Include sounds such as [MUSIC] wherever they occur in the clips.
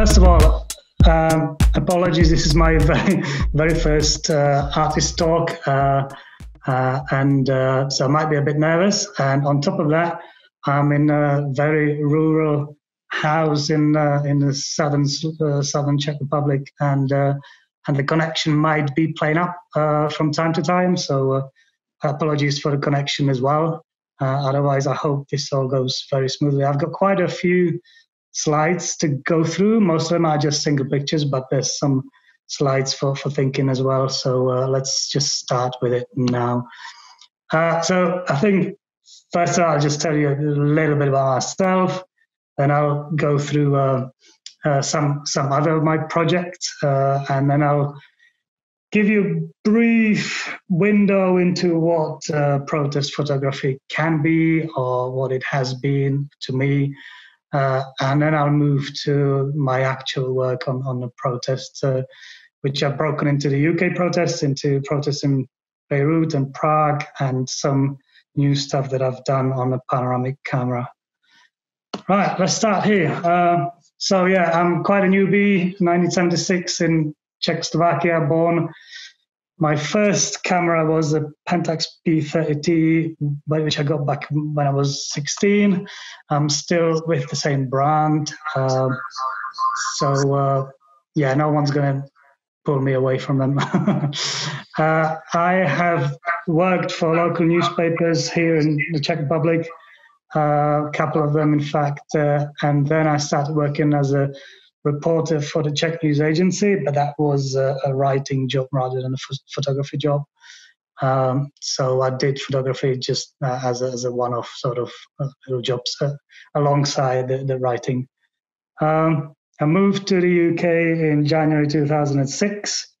first of all, um, apologies. This is my [LAUGHS] very, very first uh, artist talk, uh, uh, and uh, so I might be a bit nervous. And on top of that, I'm in a very rural house in uh, in the southern uh, southern Czech Republic, and and the connection might be playing up from time to time. So apologies for the connection as well. otherwise, I hope this all goes very smoothly. I've got quite a few slides to go through. Most of them are just single pictures, but there's some slides for, for thinking as well. So uh, let's just start with it now. Uh, so I think first all, I'll just tell you a little bit about myself, then I'll go through uh, uh some some other of my projects, uh, and then I'll give you a brief window into what uh, protest photography can be or what it has been to me uh, and then I'll move to my actual work on, on the protests, uh, which are broken into the UK protests, into protests in Beirut and Prague, and some new stuff that I've done on the panoramic camera. Right, let's start here. Uh, so, yeah, I'm quite a newbie, 1976 in Czechoslovakia, born my first camera was a Pentax P30T, which I got back when I was 16. I'm still with the same brand. Um, so, uh, yeah, no one's going to pull me away from them. [LAUGHS] uh, I have worked for local newspapers here in the Czech Republic, uh, a couple of them, in fact, uh, and then I started working as a reporter for the Czech news agency, but that was a, a writing job rather than a photography job. Um, so I did photography just uh, as, a, as a one-off sort of uh, little jobs uh, alongside the, the writing. Um, I moved to the UK in January 2006,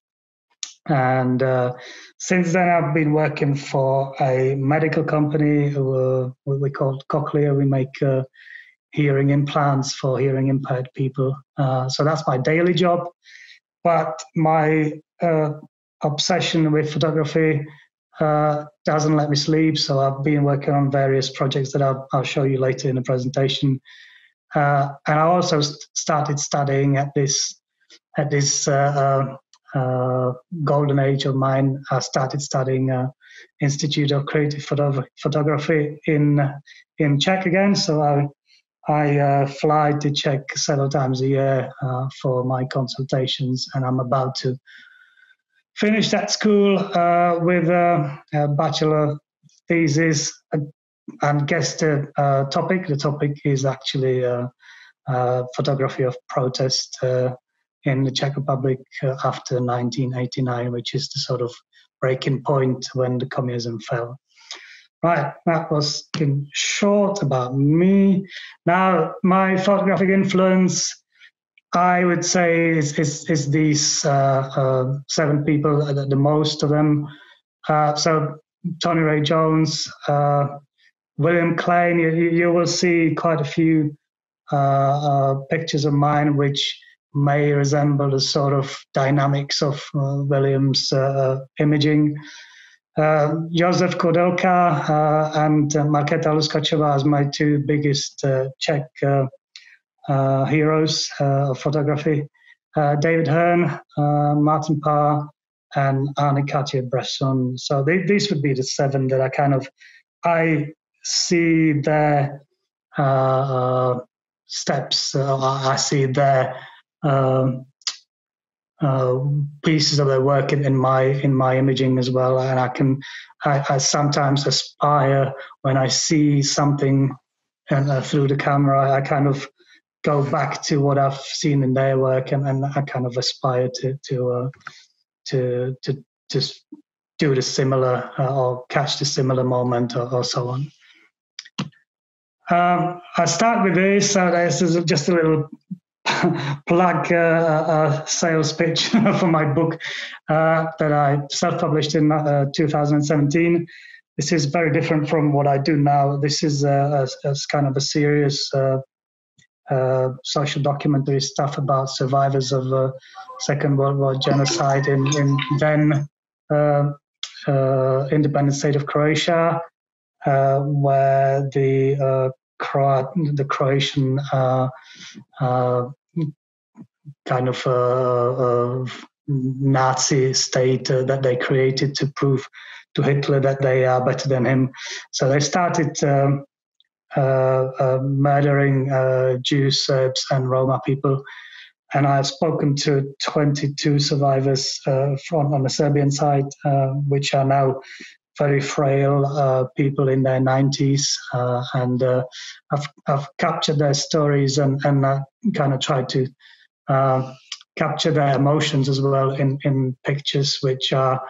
and uh, since then I've been working for a medical company. We call Cochlear. We make uh, hearing implants for hearing impaired people. Uh, so that's my daily job. But my uh, obsession with photography uh, doesn't let me sleep. So I've been working on various projects that I'll, I'll show you later in the presentation. Uh, and I also started studying at this at this uh, uh, golden age of mine. I started studying Institute of Creative Photography in in Czech again. So I I uh, fly to Czech several times a year uh, for my consultations, and I'm about to finish that school uh, with a, a, bachelor thesis and guess the uh, topic. The topic is actually uh, uh, photography of protest in the Czech Republic after 1989, which is the sort of breaking point when the communism fell. Right, that was in short about me. Now, my photographic influence, I would say, is is, is these uh, uh, seven people, uh, the, the, most of them. Uh, so, Tony Ray Jones, uh, William Klein, you, you, will see quite a few uh, pictures of mine which may resemble the sort of dynamics of William's imaging. Uh, Josef Koudelka uh, and uh, Markéta Luskačová as my two biggest uh, Czech uh, uh, heroes of photography. David Hurn, Martin Parr, and Henri Cartier-Bresson. So they, these would be the seven that I kind of I see their steps. I see their um, uh, pieces of their work in, in, my in my imaging as well, and I can I, I sometimes aspire when I see something and, uh, through the camera, I kind of go back to what I've seen in their work, and, and I kind of aspire to to uh, to to just do the similar uh, or catch the similar moment or, or so on. Um, I start with this. Uh, this is just a little [LAUGHS] plug uh, a sales pitch [LAUGHS] for my book uh, that I self-published in uh, 2017. This is very different from what I do now. This is a, a, a kind of a serious uh, uh, social documentary stuff about survivors of the Second World War genocide in, in then independent state of Croatia, where the Croat, the Croatian uh, uh, kind of uh, Nazi state uh, that they created to prove to Hitler that they are better than him. So they started um, uh, uh, murdering uh, Jews, Serbs, and Roma people. And I've spoken to 22 survivors uh, from on the Serbian side, uh, which are now very frail people in their 90s. and I've, I've captured their stories and, and kind of tried to capture their emotions as well in, in pictures which are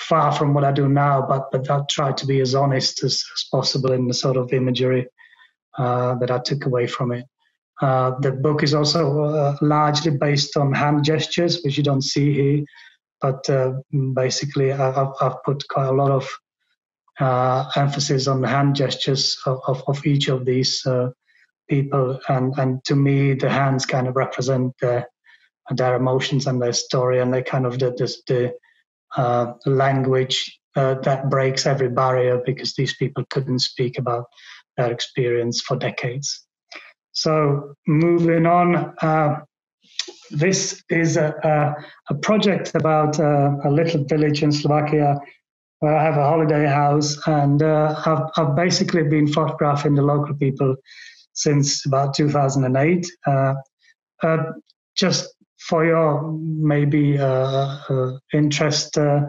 far from what I do now, but but I tried to be as honest as, as possible in the sort of imagery uh, that I took away from it. Uh, the book is also uh, largely based on hand gestures, which you don't see here, but uh, basically I've, I've, put quite a lot of uh, emphasis on the hand gestures of, of, of each of these uh, people, and and to me the hands kind of represent their their emotions and their story, and they kind of the the, the uh, language uh, that breaks every barrier because these people couldn't speak about their experience for decades. So, moving on, uh, this is a, a, a project about uh, a little village in Slovakia where I have a holiday house, and uh, I've, I've, basically been photographing the local people since about 2008. Uh, just for your maybe uh, uh, interest, uh,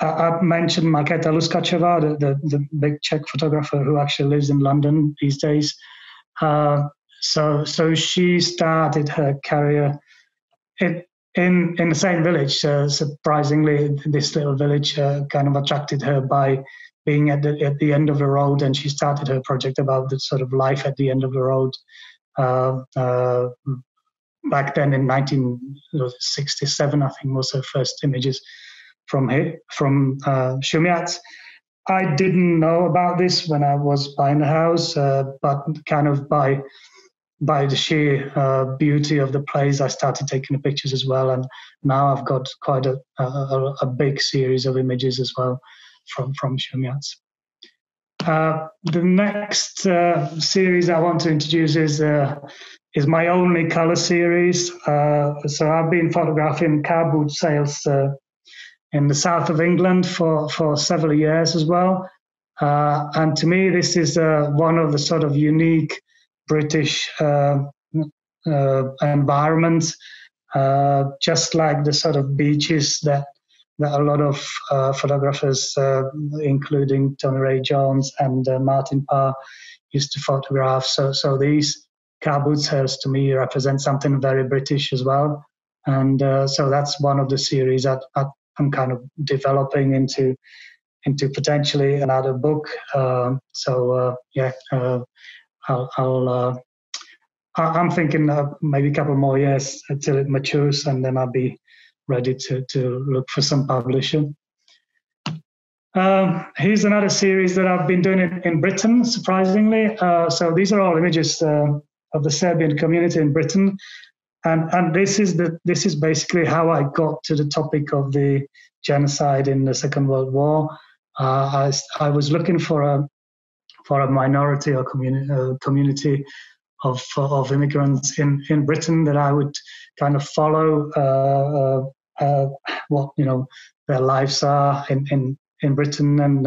I, mentioned Markéta Luskačová, the, the, the, big Czech photographer who actually lives in London these days. so, so she started her career in in, the same village. Uh, surprisingly, this little village uh, kind of attracted her by being at the at the end of the road, and she started her project about the sort of life at the end of the road, uh, back then in 1967, I think was her first images from here, from uh, Šumiac. I didn't know about this when I was buying the house, uh, but kind of by by the sheer uh, beauty of the place, I started taking the pictures as well, and now I've got quite a, a, a big series of images as well from from Šumiac. Uh, the next uh, series I want to introduce is uh, is my only color series. Uh, so I've been photographing car boot sales uh, in the south of England for, for several years as well. And to me, this is one of the sort of unique British uh, uh, environments, just like the sort of beaches that that a lot of photographers, including Tony Ray Jones and Martin Parr, used to photograph. So, so these car to me represent something very British as well. And uh, so that's one of the series that I'm kind of developing into into potentially another book. Uh, so uh, yeah, uh, I'll, I'll uh, I'm thinking maybe a couple more years until it matures, and then I'll be ready to to look for some publishing. Um, here's another series that I've been doing in, in Britain, surprisingly. Uh, so these are all images uh, of the Serbian community in Britain. And, and this is the this is basically how I got to the topic of the genocide in the Second World War. Uh, I, I was looking for a for a minority or community uh, community of of immigrants in in Britain that I would kind of follow uh, uh, uh what you know their lives are in in in Britain and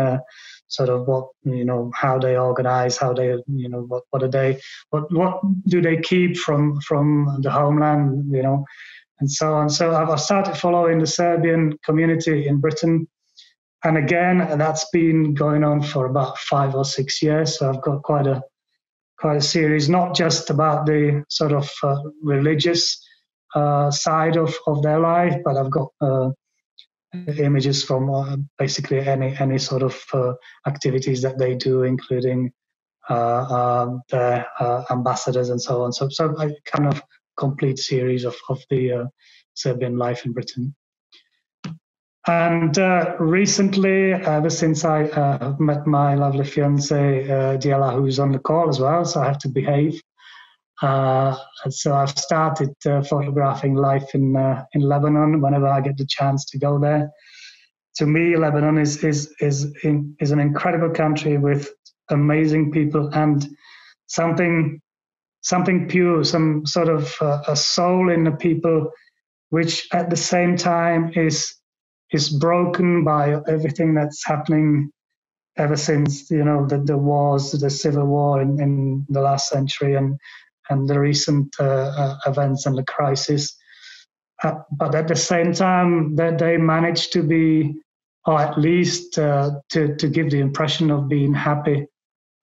sort of what you know how they organize how they you know what what are they what what do they keep from from the homeland you know and so on. So i've started following the serbian community in britain and again that's been going on for about five or six years so i've got quite a quite a series not just about the sort of uh, religious uh, side of, of their life but i've got uh, images from uh, basically any any sort of uh, activities that they do, including uh, their ambassadors and so on. So, so a kind of complete series of of the Serbian life in Britain. And uh, recently, ever since I met my lovely fiance uh, Diela, who's on the call as well, so I have to behave. Uh, so I've started uh, photographing life in uh, in Lebanon whenever I get the chance to go there. To me, Lebanon is is is in, is an incredible country with amazing people and something something pure, some sort of uh, a soul in the people, which at the same time is is broken by everything that's happening ever since you know the, the wars, the civil war in, in the last century, and and the recent uh, uh, events and the crisis. Uh, but at the same time, that they managed to be, or at least uh, to to give the impression of being happy,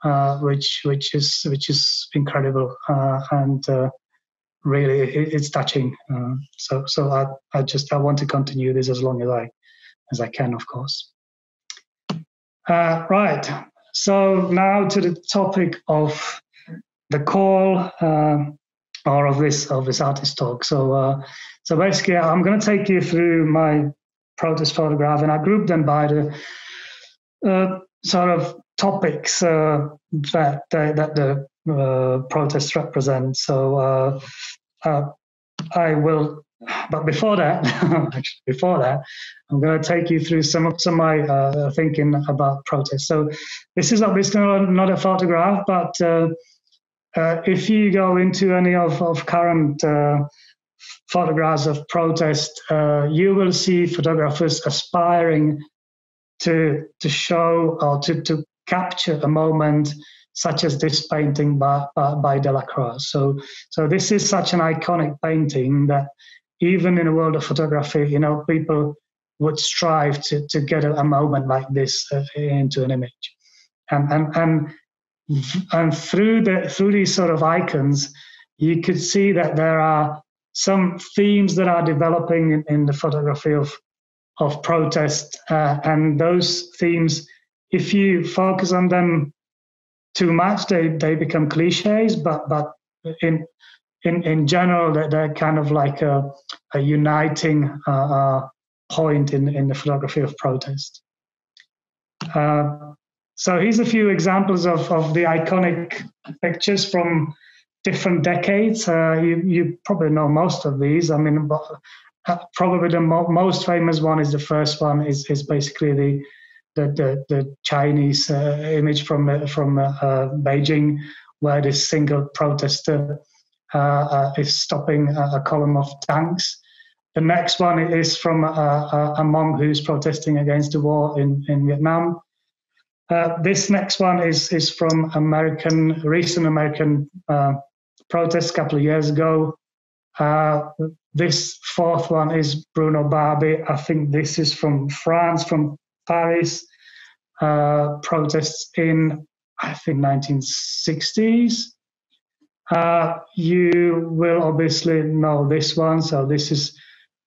uh, which which is which is incredible uh, and really it, it's touching. so so I, I just I want to continue this as long as I as I can, of course. Uh, right. So now to the topic of the call uh, or of this of this artist talk. So uh, so basically, I'm going to take you through my protest photograph, and I grouped them by the uh, sort of topics uh, that that the uh, protests represent. So I will but before that, [LAUGHS] actually before that, I'm going to take you through some of some of my uh, thinking about protest. So this is obviously not a photograph, but uh, uh, if you go into any of, of current uh, photographs of protest, uh, you will see photographers aspiring to to show or to, to capture a moment such as this painting by, by, Delacroix. So, so this is such an iconic painting that even in a world of photography, you know, people would strive to, to get a, a moment like this uh, into an image. And, and, and, and through, the, through these sort of icons, you could see that there are some themes that are developing in, in the photography of, of protest. Uh, and those themes, if you focus on them too much, they, they become cliches, but, but in, in, in general, they're, they're kind of like a, a uniting uh, uh, point in, in the photography of protest. Uh, so here's a few examples of, of the iconic pictures from different decades. Uh, you, you probably know most of these. I mean, uh, probably the mo- most famous one is the first one is, is basically the the, the, the Chinese uh, image from from Beijing, where this single protester uh, uh, is stopping a, column of tanks. The next one is from a, a, monk who's protesting against the war in, in Vietnam. Uh, this next one is is from American recent American uh, protest a couple of years ago. Uh, this fourth one is Bruno Barbey. I think this is from France, from Paris. Uh, protests in I think 1960s. Uh, you will obviously know this one. So this is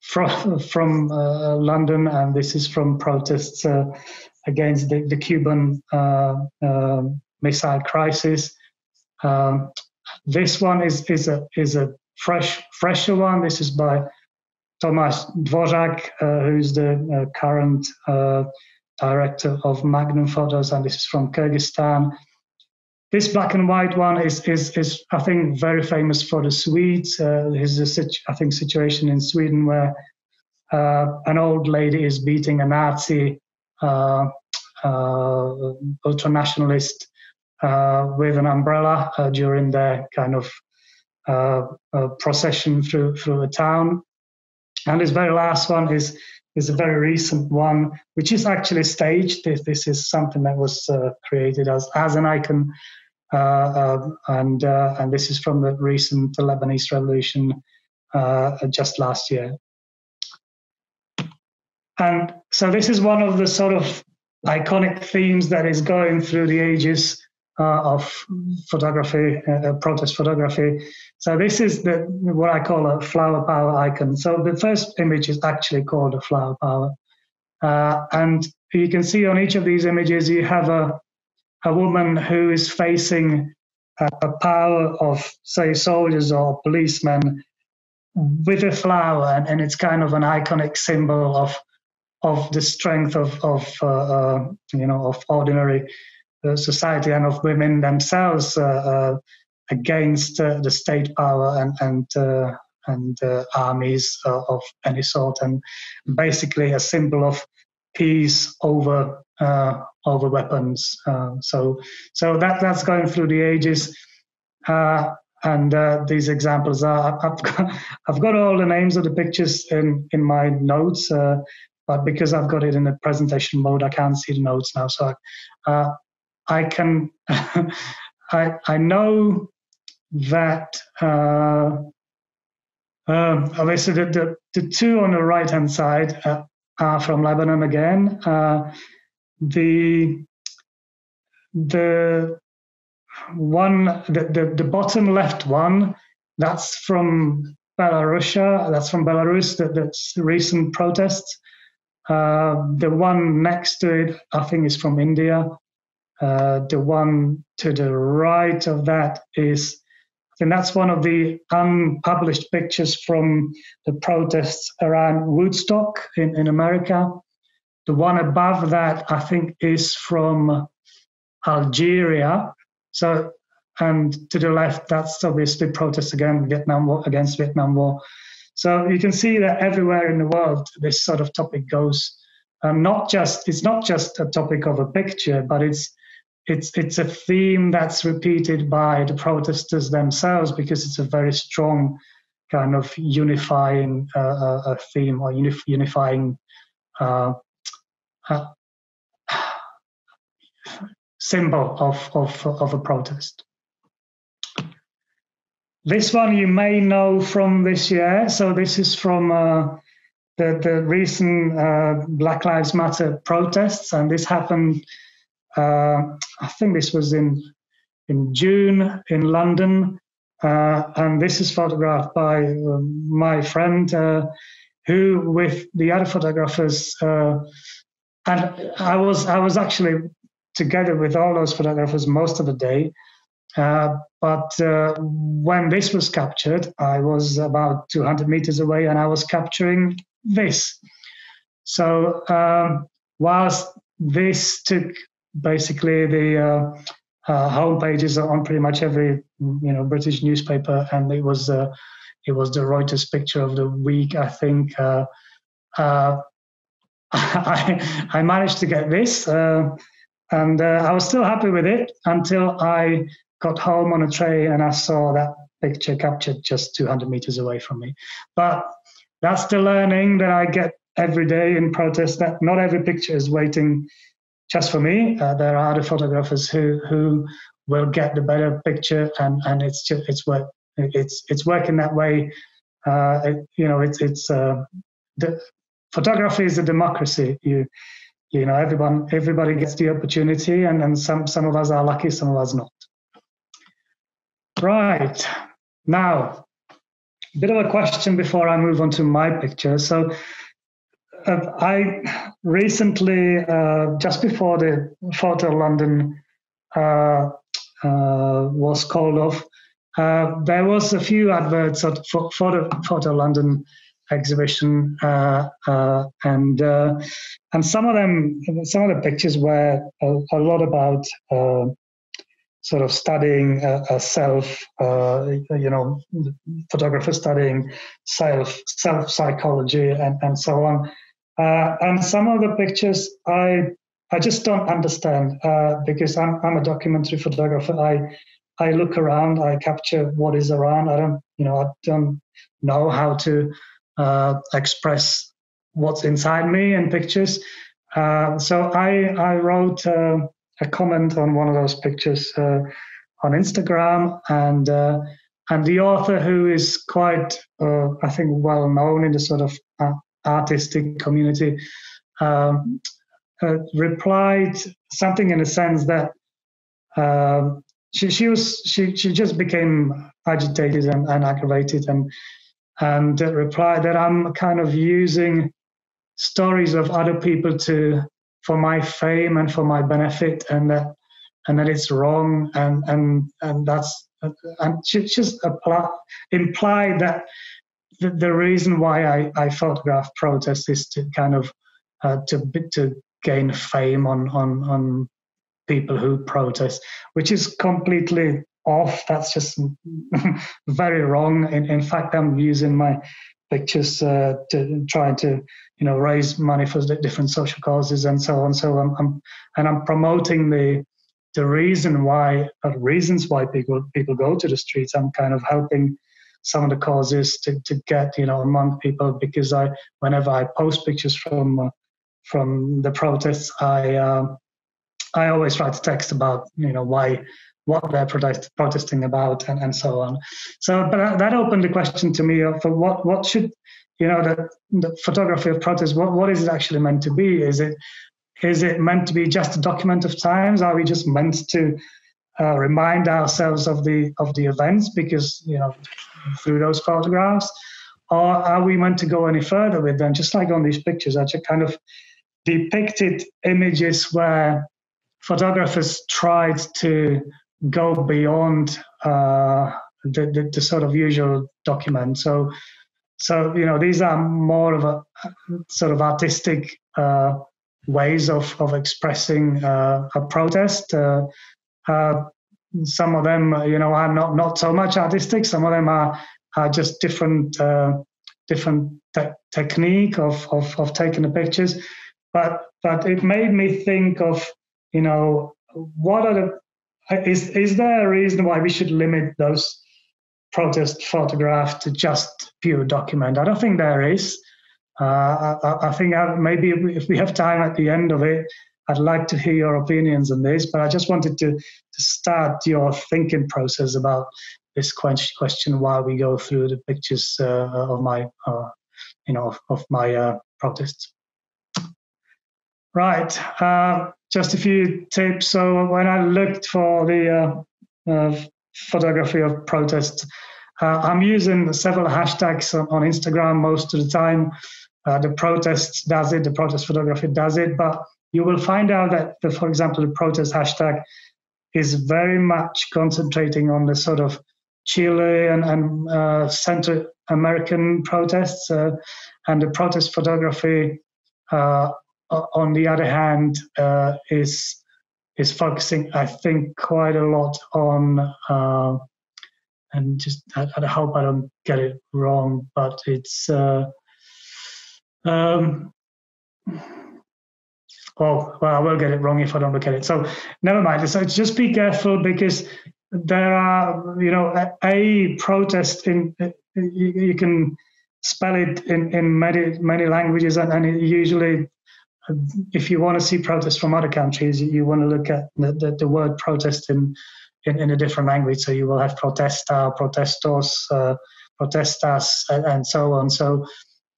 from [LAUGHS] from uh, London, and this is from protests uh, against the, the Cuban uh, um, missile crisis. Um, this one is is a is a fresh fresher one. This is by Tomáš Dvořák, uh, who's the uh, current director of Magnum Photos, and this is from Kyrgyzstan. This black and white one is is is I think very famous for the Swedes. Uh, there's a situ- I think situation in Sweden where uh, an old lady is beating a Nazi uh, ultra nationalist uh, with an umbrella during their kind of procession through through the town. And this very last one is is a very recent one, which is actually staged. This, this is something that was uh, created as, as an icon uh, um, and uh, and this is from the recent Lebanese revolution uh, just last year. And so this is one of the sort of iconic themes that is going through the ages uh, of photography, uh, protest photography. So this is the what I call a flower power icon. So the first image is actually called a flower power, uh, and you can see on each of these images you have a a woman who is facing a, power of, say, soldiers or policemen with a flower, and, and, it's kind of an iconic symbol of of the strength of of uh, uh, you know of ordinary uh, society and of women themselves uh, uh, against uh, the state power and and and armies of any sort, and basically a symbol of peace over over weapons. So so that that's going through the ages. And uh, these examples are I've got, [LAUGHS] I've got all the names of the pictures in in my notes uh, but because I've got it in a presentation mode I can't see the notes now so uh, I can [LAUGHS] I I know that uh, um, obviously the, the, the two on the right hand side uh, are from Lebanon again uh, the the one the, the, the bottom left one that's from Belarus. That's from Belarus. That that's recent protests. Uh, the one next to it, I think, is from India. Uh, the one to the right of that is, and that's one of the unpublished pictures from the protests around Woodstock in, in America. The one above that, I think, is from Algeria. So, and to the left, that's obviously protest against Vietnam War, against Vietnam War. So you can see that everywhere in the world, this sort of topic goes. Um, not just it's not just a topic of a picture, but it's it's it's a theme that's repeated by the protesters themselves because it's a very strong kind of unifying uh, uh theme or unif- unifying uh, uh, symbol of, of, of a protest. This one you may know from this year. So this is from uh, the, the recent Black Lives Matter protests, and this happened. Uh, I think this was in in June in London, uh, and this is photographed by um, my friend, uh, who with the other photographers. And I was I was actually together with all those photographers most of the day. Uh, but uh, when this was captured, I was about 200 meters away and I was capturing this. So, um, whilst this took basically the uh, uh, home pages on pretty much every you know British newspaper, and it was uh, it was the Reuters picture of the week, I think. [LAUGHS] I, I managed to get this. And I was still happy with it until I got home on a train and I saw that picture captured just 200 meters away from me. But that's the learning that I get every day in protest that not every picture is waiting just for me. Uh, there are other photographers who who will get the better picture, and and it's just, it's work it's it's working that way. Uh, it, you know, it's it's uh, the photography is a democracy. You you know everyone everybody gets the opportunity and, and some some of us are lucky some of us not right now a bit of a question before i move on to my picture so uh, i recently uh, just before the photo london uh, uh was called off uh, there was a few adverts at photo, photo london exhibition, uh, uh, and uh, and some of them, some of the pictures were a, a lot about sort of studying a self, you know, photographer studying self self psychology and and so on. And some of the pictures I I just don't understand uh, because I'm I'm a documentary photographer. I I look around, I capture what is around. I don't you know I don't know how to uh, express what's inside me in pictures. Uh, so I I wrote uh, a comment on one of those pictures uh, on Instagram, and uh, and the author who is quite uh, I think well known in the sort of artistic community um, replied something in a sense that. Um, she, she was she, she just became agitated and, and aggravated and and replied that I'm kind of using stories of other people to for my fame and for my benefit, and that and that it's wrong, and and and that's and she just apply, implied that the, the reason why I, I photograph protests is to kind of uh, to to gain fame on on on people who protest, which is completely off. That's just [LAUGHS] very wrong. In, in fact, I'm using my pictures uh, to try to you know raise money for different social causes and so on. So I'm, I'm and I'm promoting the the reason why uh, reasons why people people go to the streets. I'm kind of helping some of the causes to, to get you know among people because I whenever I post pictures from uh, from the protests, I uh, I always write a text about you know why what they're protest, protesting about and, and so on. So, but that opened the question to me of what what should you know the, the photography of protest. What what is it actually meant to be? Is it is it meant to be just a document of times? Are we just meant to uh, remind ourselves of the of the events because you know through those photographs, or are we meant to go any further with them? Just like on these pictures, I just kind of depicted images where photographers tried to go beyond uh, the, the, the, sort of usual document. So, so you know, these are more of a sort of artistic uh, ways of of expressing uh, a protest. Uh, uh, some of them, you know, are not not so much artistic. Some of them are are just different uh, different te- technique of, of of taking the pictures. But but it made me think of you know what are the is is there a reason why we should limit those protest photographs to just pure document? I don't think there is. Uh, I, I, think I, maybe if we have time at the end of it, I'd like to hear your opinions on this. But I just wanted to, to start your thinking process about this question while we go through the pictures uh, of my, uh, you know, of, of my uh, protests. Right. Uh, just a few tips. So when I looked for the uh, uh, photography of protests, I'm using several hashtags on, Instagram most of the time. The protest does it, the protest photography does it, but you will find out that, for example, the protest hashtag is very much concentrating on the sort of Chile and uh, Central American protests, uh, and the protest photography on the other hand, uh, is is focusing, I think, quite a lot on, uh, and just I, I, hope I don't get it wrong, but it's. Uh, um, well, well, I will get it wrong if I don't look at it. So never mind. So just be careful because there are, you know, a, protest in you, you, can spell it in, in many many languages, and, and usually if you want to see protests from other countries, you want to look at the, the, the word protest in, in, in, a different language. So you will have protesta, protestos, uh, protestas, and, and, so on. So,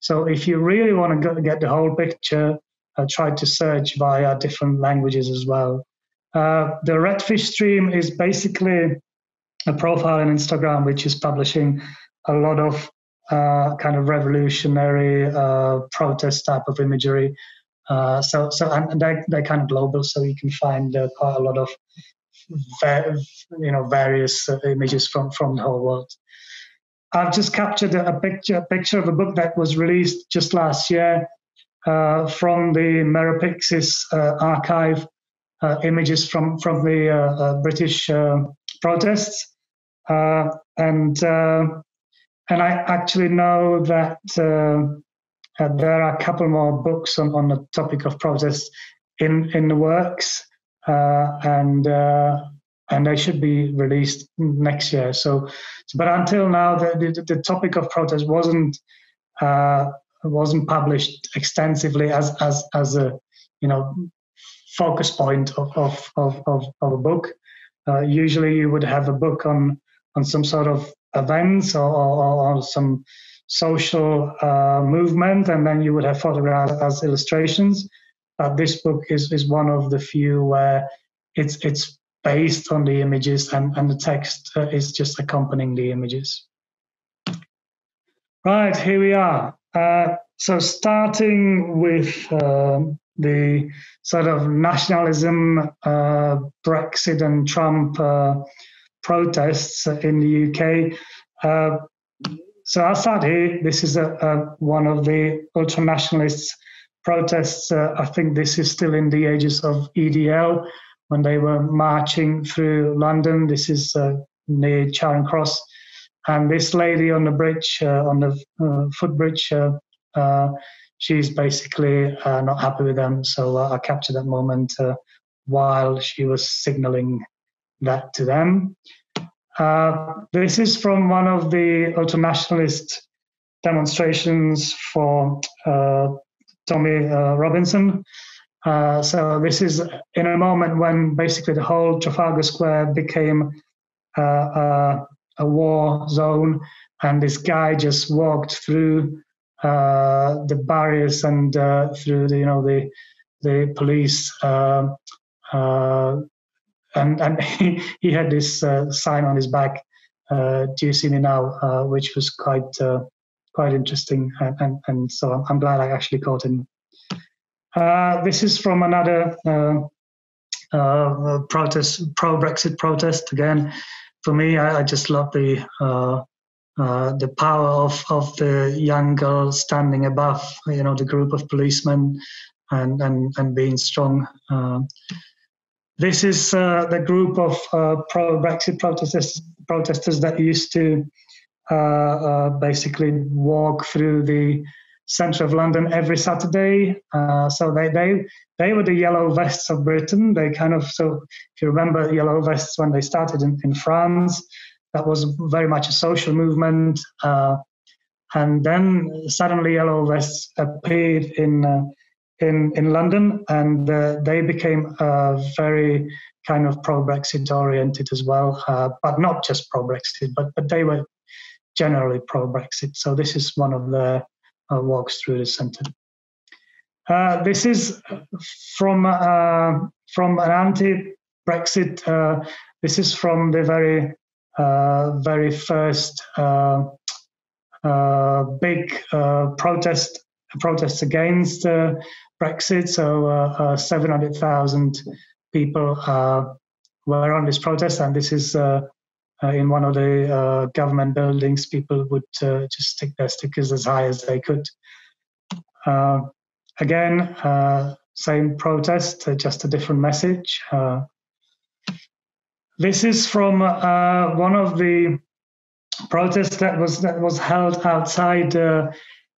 so if you really want to get the whole picture, uh, tried to search via different languages as well. Uh, the Redfish Stream is basically a profile on Instagram which is publishing a lot of uh, kind of revolutionary uh, protest type of imagery uh, so, so and they're, they're kind of global, so you can find uh, quite a lot of, you know, various uh, images from from the whole world. I've just captured a picture, a picture of a book that was released just last year uh, from the Mirrorpix uh, archive, images from from the British protests, and and I actually know that uh, there are a couple more books on, on the topic of protests in, in the works, uh, and uh, and they should be released next year. So, but until now, the, the, the topic of protest wasn't uh, wasn't published extensively as as as a you know focus point of of of, of, a book. Uh, usually, you would have a book on on some sort of events or, or, or some social uh, movement, and then you would have photographs as illustrations. But this book is, is one of the few where it's it's based on the images and, and the text uh, is just accompanying the images. Right, here we are. Uh, so starting with um, the sort of nationalism, uh, Brexit and Trump uh, protests in the UK, uh, so start here. This is a, a one of the ultra nationalists protests. Uh, I think this is still in the ages of EDL when they were marching through London. This is uh, near Charing Cross. And this lady on the bridge, uh, on the uh, footbridge, uh, uh, she's basically not happy with them. So I captured that moment while she was signaling that to them. Uh, this is from one of the ultranationalist demonstrations for uh, Tommy uh, Robinson. Uh, so this is in a moment when basically the whole Trafalgar Square became uh, a war zone, and this guy just walked through the barriers and through the you know the the police uh, uh, and and [LAUGHS] he, he had this uh, sign on his back, uh, "Do you see me now?" Uh, which was quite uh, quite interesting, and, and, and so I'm glad I actually caught him. this is from another protest, pro Brexit protest. Again, for me, I, I just love the uh, the power of, of the young girl standing above, you know, the group of policemen and and, and being strong. Uh, this is uh, the group of uh, pro-Brexit protesters, protesters that used to uh, uh, basically walk through the centre of London every Saturday. Uh, so they, they they were the yellow vests of Britain. They kind of so if you remember yellow vests when they started in, in France, that was very much a social movement. and then suddenly yellow vests appeared in in in London, and uh, they became uh, very kind of pro-Brexit oriented as well, uh, but not just pro-Brexit, but but they were generally pro-Brexit. So this is one of the uh, walks through the centre. Uh, this is from uh, from an anti-Brexit. this is from the very very first big protest protests against uh, Brexit. So uh, uh, 700,000 people uh, were on this protest, and this is Uh, in one of the uh, government buildings. People would uh, just stick their stickers as high as they could. again, same protest, just a different message. this is from one of the protests that was that was held outside uh,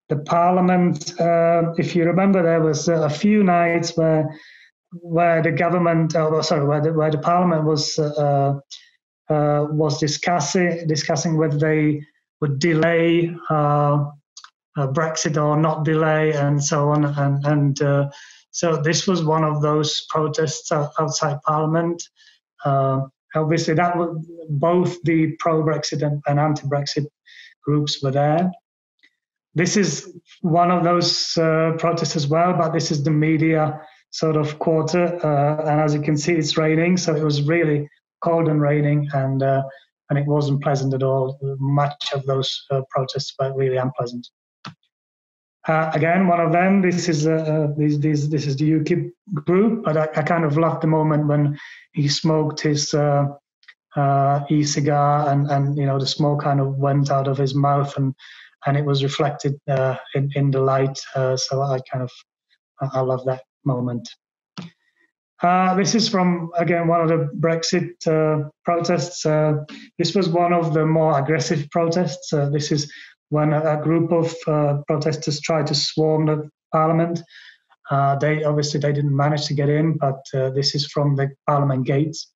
the parliament. Uh, if you remember, there was a few nights where where the government, oh, sorry, where the, where the parliament was uh, uh, was discussing discussing whether they would delay uh, Brexit or not delay, and so on, and and uh, so this was one of those protests outside Parliament. Uh, obviously, that was both the pro-Brexit and, and anti-Brexit groups were there. This is one of those uh, protests as well, but this is the media sort of quarter. Uh, and as you can see, it's raining, so it was really cold and raining, and uh, and it wasn't pleasant at all. Much of those uh, protests were really unpleasant. Uh, again, one of them. This is uh, this, this this is the UKIP group, but I, I, kind of loved the moment when he smoked his e-cigar, and and you know the smoke kind of went out of his mouth and and it was reflected uh, in in the light. Uh, so I kind of I love that moment. Uh, this is from again one of the Brexit uh, protests. Uh, this was one of the more aggressive protests. Uh, this is when a, a group of protesters tried to swarm the parliament. they obviously they didn't manage to get in, but this is from the parliament gates.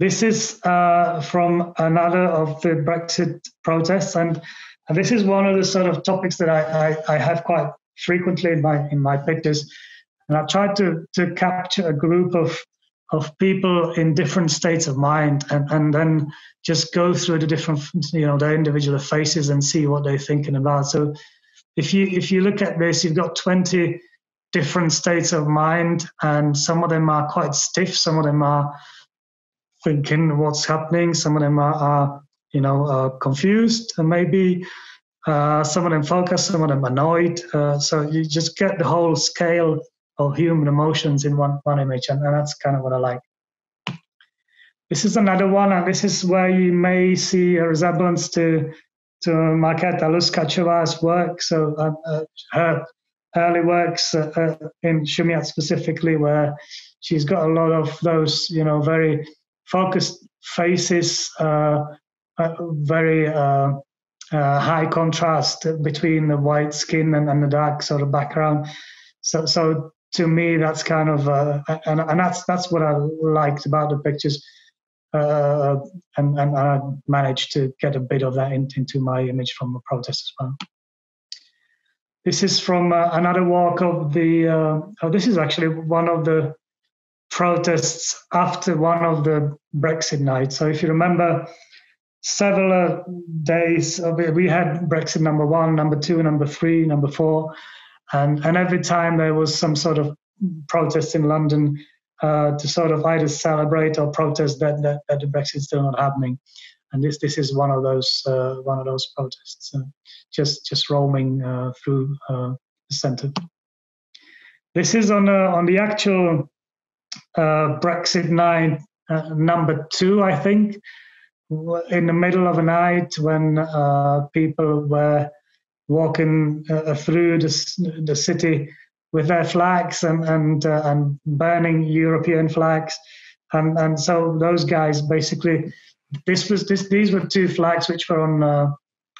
This is uh, from another of the Brexit protests, and, and, this is one of the sort of topics that I, I, I, have quite frequently in my in my pictures. And I tried to to capture a group of of people in different states of mind, and, and then just go through the different you know their individual faces and see what they're thinking about. So if you if you look at this, you've got 20 different states of mind, and some of them are quite stiff, some of them are thinking what's happening. Some of them are, are you know, confused and maybe uh, some of them focused, some of them annoyed. Uh, so you just get the whole scale of human emotions in one, one image, and, and that's kind of what I like. This is another one, and this is where you may see a resemblance to to Markéta Luskačová's work. So uh, uh, her early works uh, uh, in Šumiac specifically, where she's got a lot of those, you know, very focused faces, uh, very uh, uh, high contrast between the white skin and, and, the dark sort of background. So, so to me, that's kind of uh, and and that's that's what I liked about the pictures. Uh, and, and I managed to get a bit of that in, into my image from the protest as well. This is from uh, another walk of the. Uh, oh, this is actually one of the protests after one of the Brexit nights. So if you remember, several days of we had Brexit number one, number two, number three, number four, and and every time there was some sort of protest in London uh, to sort of either celebrate or protest that that, that the Brexit is still not happening. And this this is one of those uh, one of those protests, uh, just just roaming uh, through uh, the centre. This is on uh, on the actual Brexit night number two, I think, in the middle of a night when people were walking through the, the city with their flags and and uh, and burning European flags, and and so those guys basically this was this these were two flags which were on uh,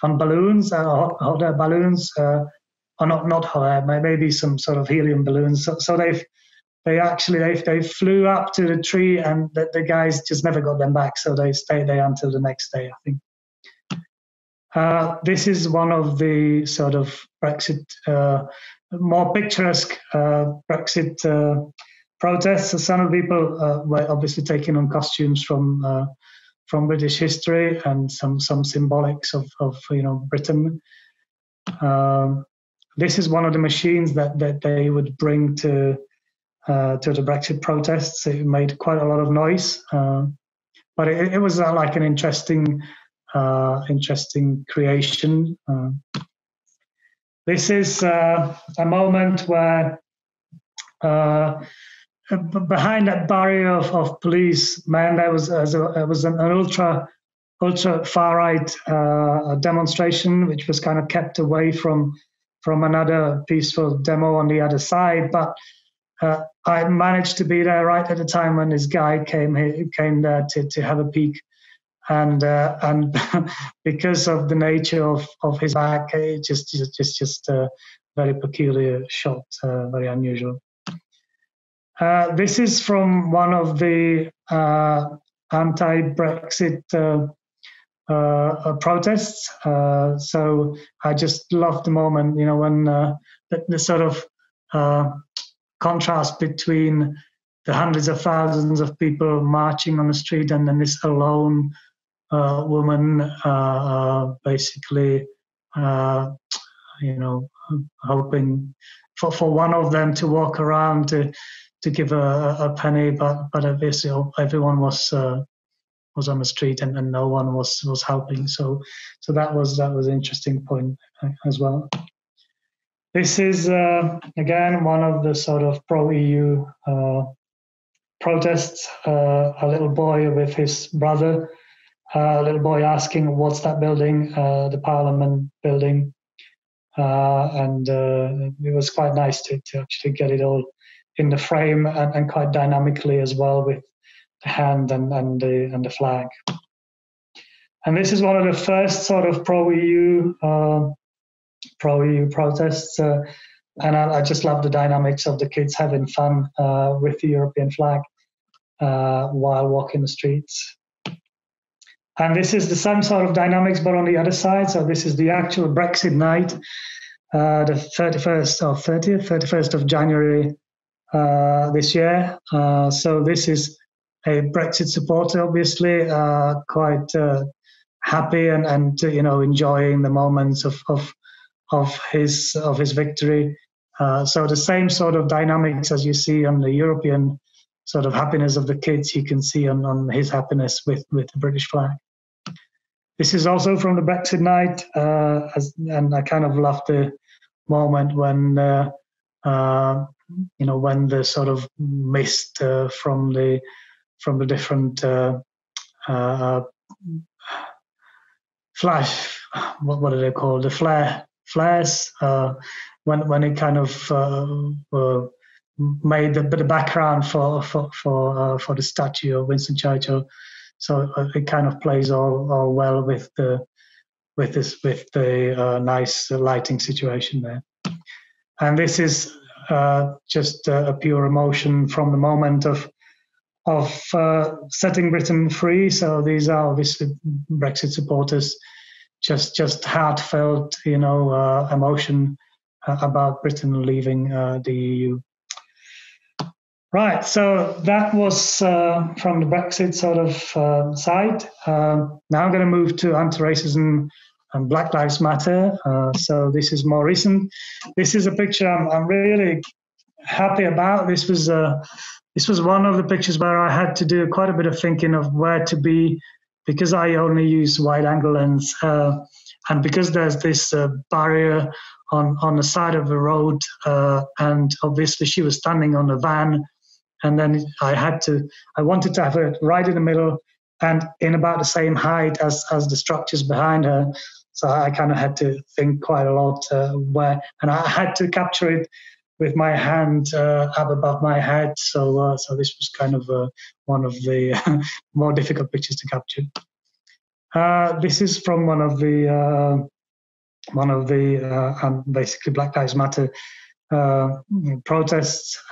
on balloons, uh, hot air balloons, uh, or not not hot air, maybe some sort of helium balloons. So, so they've they actually they they flew up to the tree and the, the guys just never got them back, so they stayed there until the next day, I think. Uh, this is one of the sort of Brexit uh, more picturesque uh, Brexit uh, protests. Some people uh, were obviously taking on costumes from uh, from British history and some some symbolics of, of you know Britain. Um, this is one of the machines that, that they would bring to to the Brexit protests. It made quite a lot of noise, but it, it was like an interesting interesting creation. This is uh, a moment where uh, behind that barrier of, of police man, there was there was an, ultra ultra far right uh, demonstration, which was kind of kept away from from another peaceful demo on the other side. But uh, I managed to be there right at the time when this guy came here, came there to, to have a peek and uh, and [LAUGHS] because of the nature of, of his back, it just just just, just a very peculiar shot, uh, very unusual. Uh, this is from one of the uh, anti-Brexit uh, uh, protests. so I just love the moment, you know, when the, the, sort of contrast between the hundreds of thousands of people marching on the street and then this alone uh, woman uh, uh, basically, you know, hoping for, for one of them to walk around to to give a, a penny, but but obviously everyone was was on the street and, and no one was was helping. So so that was that was interesting point as well. This is uh, again one of the sort of pro EU uh, protests. Uh, a little boy with his brother a little boy asking, "What's that building?" Uh, the Parliament building, uh, and uh, it was quite nice to, to actually get it all in the frame and, and quite dynamically as well with the hand and, and the and the flag. And this is one of the first sort of pro EU uh, pro EU protests. Uh, and I, I, just love the dynamics of the kids having fun uh, with the European flag while walking the streets. And this is the same sort of dynamics, but on the other side. So this is the actual Brexit night, uh, the 31st or 30th, 31st of January uh, this year. Uh, so this is a Brexit supporter, obviously, uh, quite uh, happy and, and you know enjoying the moments of of of his of his victory. Uh, so the same sort of dynamics as you see on the European sort of happiness of the kids, you can see on, on his happiness with with the British flag. This is also from the Brexit night, uh, as, and I kind of love the moment when uh, uh, you know when the sort of mist uh, from the from the different uh, uh, flash what what are they called the flare flares when when it kind of made the, the background for for for for the statue of Winston Churchill so it kind of plays all, all well with the with this with the uh, nice lighting situation there. And this is uh, just a pure emotion from the moment of of uh, setting Britain free. So these are obviously Brexit supporters, just just heartfelt, you know, uh, emotion uh, about Britain leaving the EU. Right, so that was uh, from the Brexit sort of uh, side. now I'm going to move to anti-racism and Black Lives Matter. so this is more recent. This is a picture I'm, I'm really happy about. This was a this was one of the pictures where I had to do quite a bit of thinking of where to be because I only use wide angle lens uh, and because there's this uh, barrier on on the side of the road uh, and obviously she was standing on a van and then I had to I wanted to have her right in the middle and in about the same height as as the structures behind her so I kind of had to think quite a lot uh, where and I had to capture it with my hand uh, up above my head. So, uh, so this was kind of uh, one of the [LAUGHS] more difficult pictures to capture. Uh, this is from one of the uh, one of the um, basically Black Lives Matter protests.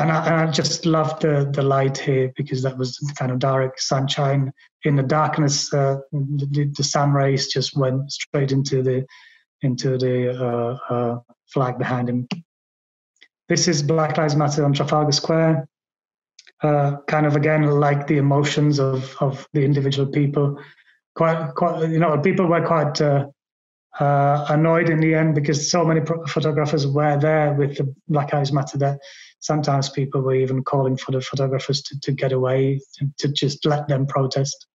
And I, and I, just loved the, the light here because that was kind of direct sunshine in the darkness. the, the sun rays just went straight into the into the flag behind him. This is Black Lives Matter on Trafalgar Square. Uh, kind of again like the emotions of of the individual people. Quite, quite you know, people were quite uh, uh, annoyed in the end because so many photographers were there with the Black Lives Matter that sometimes people were even calling for the photographers to, to get away, to, to just let them protest.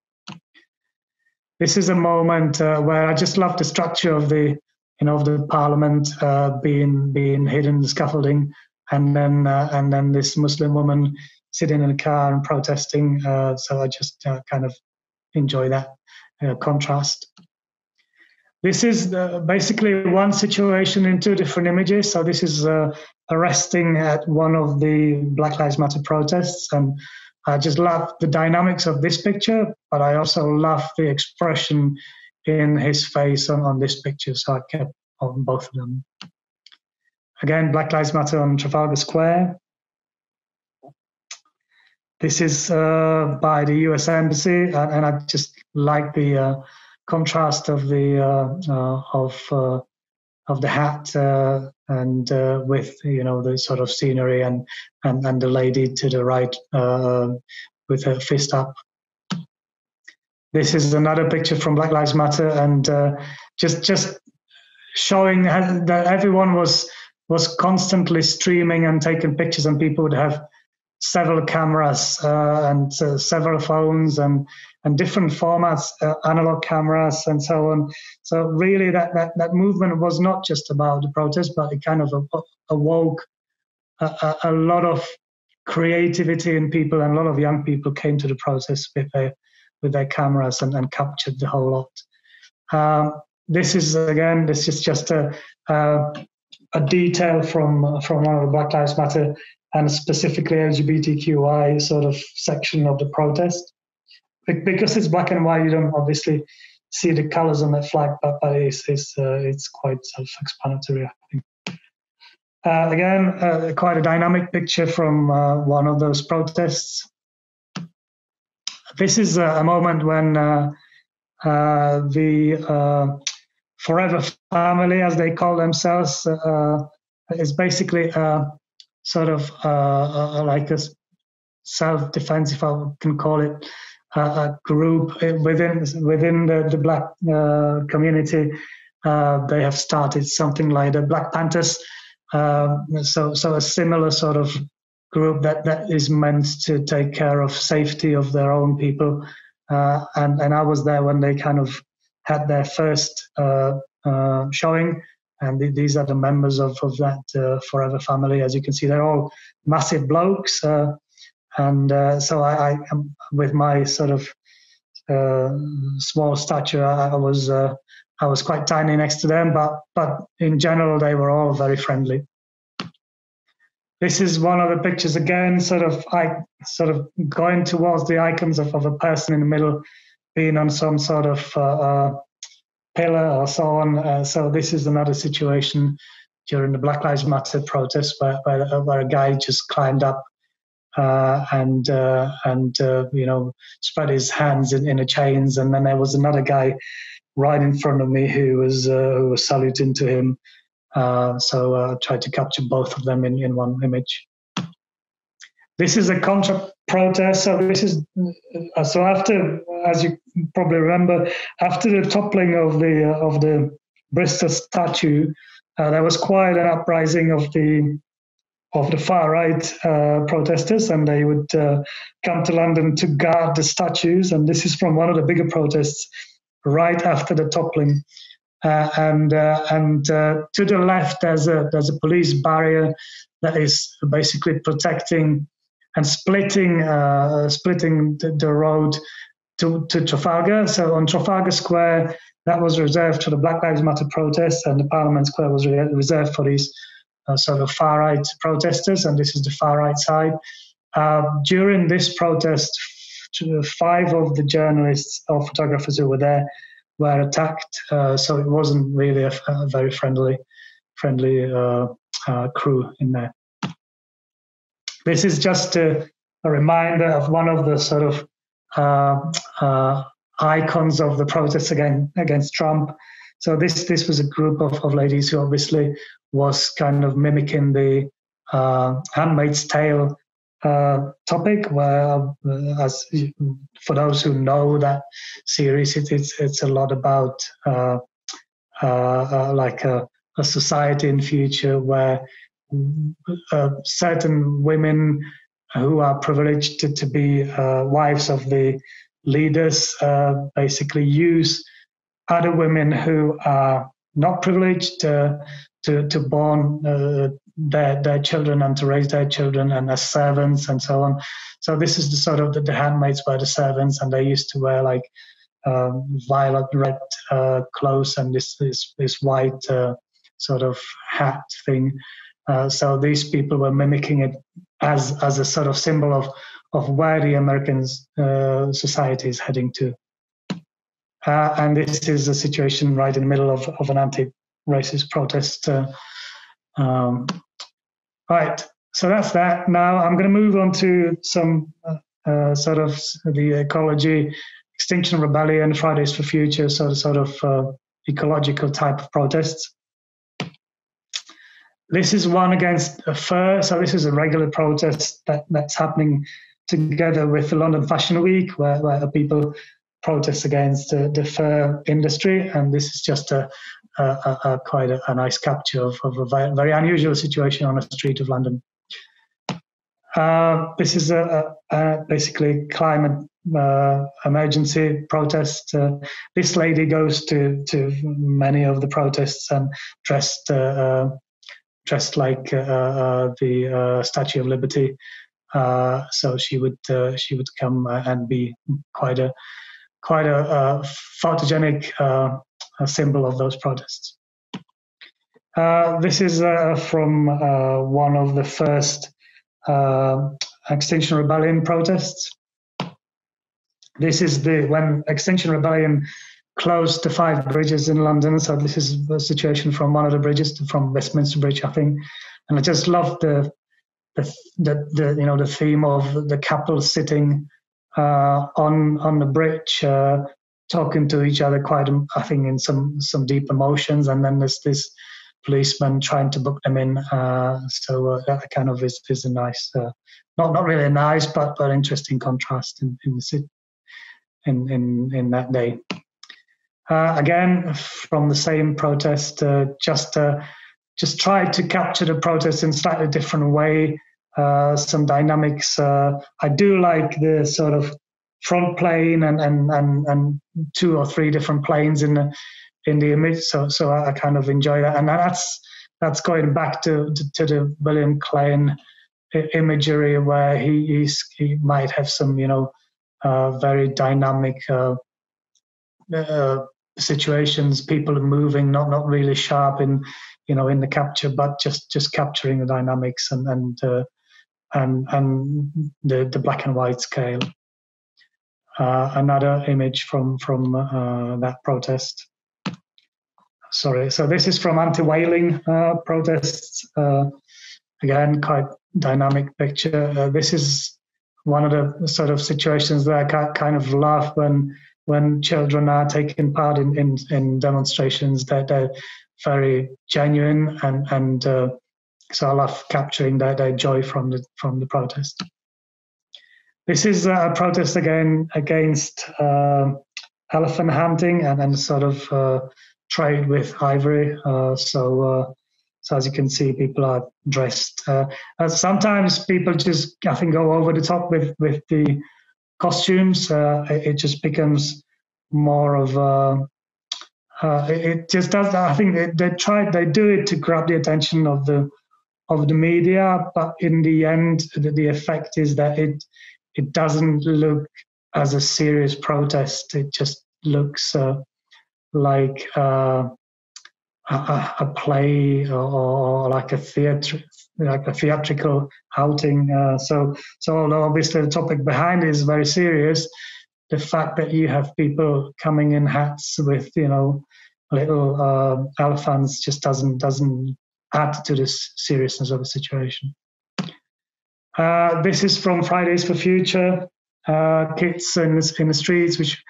This is a moment uh, where I just love the structure of the you know, of the parliament uh, being being hidden the scaffolding, and then uh, and then this Muslim woman sitting in a car and protesting. Uh, so I just uh, kind of enjoy that uh, contrast. This is uh, basically one situation in two different images. So this is arresting at one of the Black Lives Matter protests, and I just love the dynamics of this picture, but I also love the expression in his face on, on this picture, so I kept on both of them. Again, Black Lives Matter on Trafalgar Square. This is uh, by the US Embassy, and, and I just like the uh, contrast of the uh, uh of uh, of the hat uh, and with you know the sort of scenery and and, and the lady to the right with her fist up. This is another picture from Black Lives Matter, and uh, just just showing that everyone was was constantly streaming and taking pictures, and people would have several cameras uh, and uh, several phones and and different formats, uh, analog cameras and so on. So really, that, that that movement was not just about the protest, but it kind of awoke a, a, a lot of creativity in people, and a lot of young people came to the protest with a with their cameras and, and captured the whole lot. Um, this is again, this is just a, a, a detail from from one of the Black Lives Matter and specifically LGBTQI sort of section of the protest. Because it's black and white, you don't obviously see the colors on the flag, but, but it's it's, uh, it's quite self-explanatory, I think. Uh, again, uh, quite a dynamic picture from uh, one of those protests this is a moment when uh, uh, the Forever Family, as they call themselves, is basically a sort of like a self-defense, if I can call it, a group within within the, the black uh, community. Uh, they have started something like the Black Panthers. Uh, so, so a similar sort of group that, that is meant to take care of safety of their own people. Uh, and, and I was there when they kind of had their first uh, uh, showing. And th- these are the members of, of that uh, Forever family. As you can see, they're all massive blokes. Uh, and uh, so I, I, with my sort of small stature, I, I was I was quite tiny next to them, but but in general, they were all very friendly. This is one of the pictures again, sort of I sort of going towards the icons of, of a person in the middle being on some sort of uh, uh, pillar or so on. Uh, so this is another situation during the Black Lives Matter protest, where where, where a guy just climbed up uh, and uh, and uh, you know spread his hands in, in a chains, and then there was another guy right in front of me who was uh, who was saluting to him. Uh, so I tried to capture both of them in, in one image. This is a contra protest. So this is so after, as you probably remember, after the toppling of the of the Bristol statue, there was quite an uprising of the of the far right uh, protesters, and they would uh, come to London to guard the statues. And this is from one of the bigger protests right after the toppling. Uh, and uh, and uh, to the left, there's a there's a police barrier that is basically protecting and splitting uh, splitting the, the, road to, to Trafalgar. So on Trafalgar Square, that was reserved for the Black Lives Matter protests, and the Parliament Square was re- reserved for these uh, sort of far right protesters, and this is the far right side. Uh, during this protest, five of the journalists or photographers who were there were attacked, uh, so it wasn't really a, a very friendly, friendly uh, uh, crew in there. This is just a, a, reminder of one of the sort of uh, icons of the protests against, against Trump. So this this was a group of, of ladies who obviously was kind of mimicking the uh, Handmaid's Tale uh, topic, where, uh, as for those who know that series, it, it's it's a lot about uh, uh, uh like a, a, society in future where certain women who are privileged to, to be wives of the leaders basically use other women who are not privileged to to born uh, their their children and to raise their children and as servants and so on. So this is the sort of the, the handmaids were the servants and they used to wear like uh, violet red uh, clothes and this this, this white uh, sort of hat thing. Uh, so these people were mimicking it as as a sort of symbol of of where the American uh, society is heading to. and this is a situation right in the middle of, of an anti racist protest. Uh, um, right, so that's that. Now I'm going to move on to some uh, uh, sort of the ecology, Extinction Rebellion, Fridays for Future, sort of sort of uh, ecological type of protests. This is one against a fur, so this is a regular protest that, that's happening together with the London Fashion Week, where, where people protest against the, the fur industry, and this is just a, a, a quite a, a, nice capture of, of a very unusual situation on a street of London. Uh, this is a, basically climate uh, emergency protest. Uh, this lady goes to to many of the protests and dressed uh, uh, dressed like uh, the Statue of Liberty. so she would she would come and be quite a quite a, a photogenic uh, a symbol of those protests. Uh, this is uh, from uh, one of the first uh, Extinction Rebellion protests. This is the when Extinction Rebellion closed to five bridges in London. So this is the situation from one of the bridges, from Westminster Bridge, I think. And I just love the the, the, the you know the theme of the couple sitting uh, on on the bridge, uh, talking to each other quite, I think, in some some deep emotions. And then there's this policeman trying to book them in. Uh, so uh, that kind of is, is a nice, uh, not not really a nice, but but interesting contrast in in the city, in in in that day. Uh, again, from the same protest, just just tried to capture the protest in slightly different way uh, some dynamics. Uh, I do like the sort of front plane and, and, and, and two or three different planes in the in the image. So so I, kind of enjoy that, and that's that's going back to to, to the William Klein imagery where he he might have some you know uh, very dynamic uh, uh, situations, people are moving, not not really sharp in you know in the capture, but just just capturing the dynamics and and uh, and, and the, the black and white scale. Uh, another image from from uh, that protest. sorry. So this is from anti-whaling uh, protests. Uh, again, quite dynamic picture. Uh, this is one of the sort of situations that I kind of laugh when when children are taking part in in, in demonstrations that they're very genuine and and uh, so I love capturing their, that joy from the from the protest. This is a protest again against uh, elephant hunting and, and sort of uh, trade with ivory. Uh, so, uh, so as you can see, people are dressed. Uh, sometimes people just, I think, go over the top with with the costumes. Uh, it, it, just becomes more of a. Uh, it just does. I think they, they try. They do it to grab the attention of the of the media, but in the end, the, the effect is that it it doesn't look as a serious protest. It just looks uh, like uh, a, a, play or, or, like a theatre, like a theatrical outing. Uh, so, so although obviously the topic behind is very serious, the fact that you have people coming in hats with you know little uh, elephants just doesn't doesn't add to the seriousness of the situation. Uh, this is from Fridays for Future, uh, kids in the, in the streets, which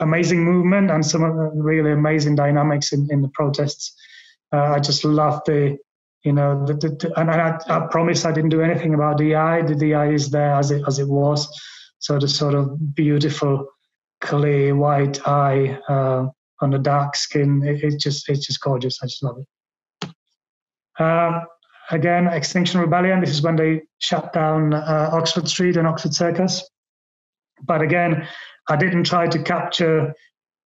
amazing movement and some really amazing dynamics in, in the protests. Uh, I just love the, you know, the, the, and I, I promise I didn't do anything about the eye. The, eye is there as it as it was, so the sort of beautiful, clear white eye uh, on the dark skin. It, it's just it's just gorgeous. I just love it. Uh, again, Extinction Rebellion. This is when they shut down uh, Oxford Street and Oxford Circus. But again, I didn't try to capture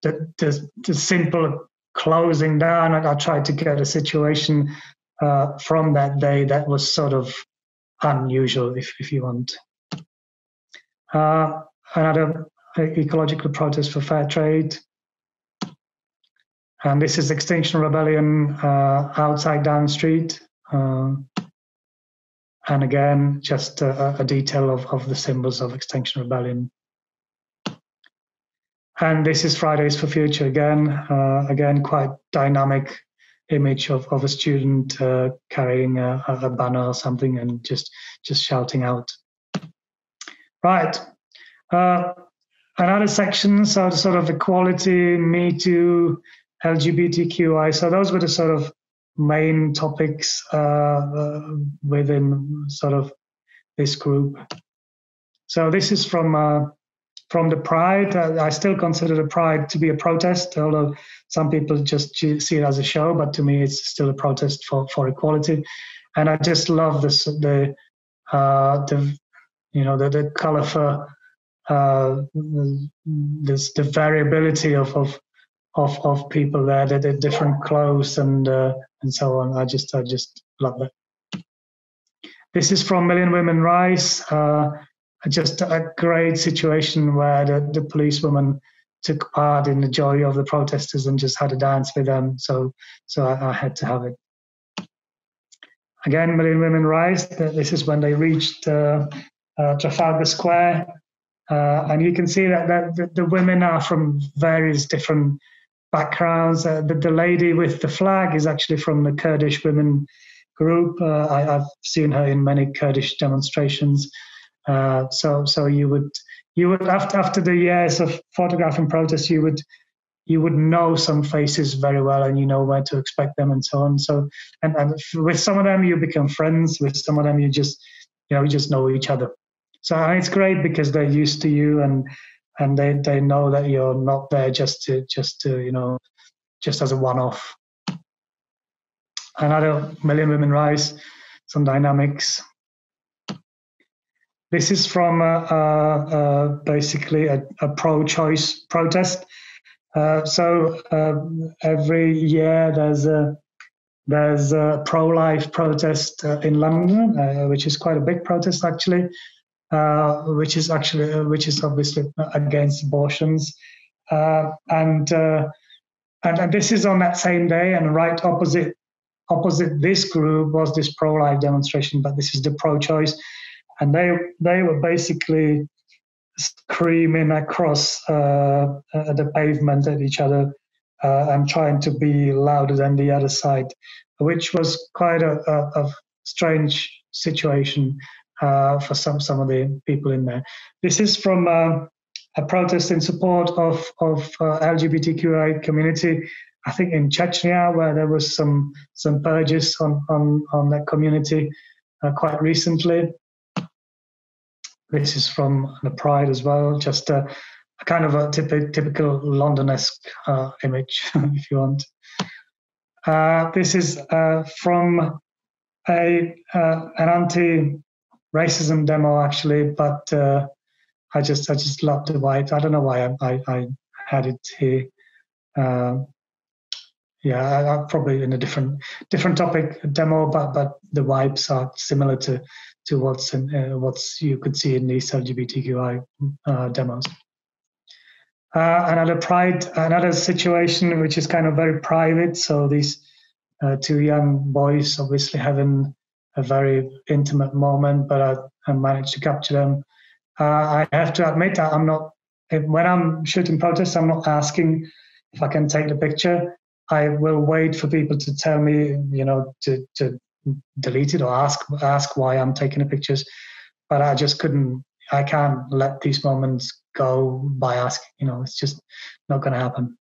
the, the, the simple closing down. I, I, tried to get a situation uh, from that day that was sort of unusual, if, if you want. Uh, another ecological protest for fair trade. And this is Extinction Rebellion uh, outside Downing Street. Uh, and again, just a, a, detail of, of the symbols of Extinction Rebellion. And this is Fridays for Future again. Uh, again, quite dynamic image of, of a student uh, carrying a, a, banner or something and just just shouting out. Right. Uh, another section, so sort of equality, Me Too, LGBTQI. So those were the sort of main topics uh, within sort of this group. So this is from uh, from the Pride. Uh, I still consider the Pride to be a protest, although some people just see it as a show. But to me, it's still a protest for, for equality. And I just love this the uh, the you know the the colorful uh, this the variability of of of, of people there, the, the different clothes and uh, and so on. I just I just love that. This is from Million Women Rise. Uh, just a great situation where the, the policewoman took part in the joy of the protesters and just had a dance with them. So, so I, I had to have it. Again, Million Women Rise. This is when they reached uh, uh, Trafalgar Square, uh, and you can see that, that the, women are from various different backgrounds. Uh, the, the, lady with the flag is actually from the Kurdish women group. Uh, I, have seen her in many Kurdish demonstrations. Uh, so so you would you would after after the years of photographing protests, you would you would know some faces very well and you know where to expect them and so on. So and, and with some of them you become friends. With some of them you just you know you just know each other. So it's great because they're used to you and and they, they know that you're not there just to just to you know just as a one-off. Another Million Women Rise, some dynamics. This is from uh, uh, uh, basically a, a, pro-choice protest. Uh, so um, every year there's a there's a pro-life protest uh, in London, uh, which is quite a big protest actually, which is actually which is obviously against abortions, and, and and this is on that same day, and right opposite opposite this group was this pro-life demonstration, but this is the pro-choice and they they were basically screaming across uh, uh, the pavement at each other uh, and trying to be louder than the other side, which was quite a, a, a strange situation uh, for some some of the people in there. This is from uh, a protest in support of of uh, LGBTQI community. I think in Chechnya, where there was some some purges on on on that community quite recently. This is from the Pride as well, just a, a kind of a typical, typical Londonesque uh, image, [LAUGHS] if you want. Uh, this is uh, from a uh, an anti-racism demo actually, but uh, I just I just love the white. I don't know why I I, I had it here. Uh, yeah, I, I probably in a different different topic demo, but but the vibes are similar to to what's in, uh, what's you could see in these LGBTQI uh, demos. Uh, another pride, another situation which is kind of very private. So these uh, two young boys obviously having a very intimate moment, but I, I managed to capture them. Uh, I have to admit that I'm not when I'm shooting protests, I'm not asking if I can take the picture. I will wait for people to tell me, you know, to, to delete it or ask ask why I'm taking the pictures. But I just couldn't. I can't let these moments go by asking. You know, it's just not going to happen.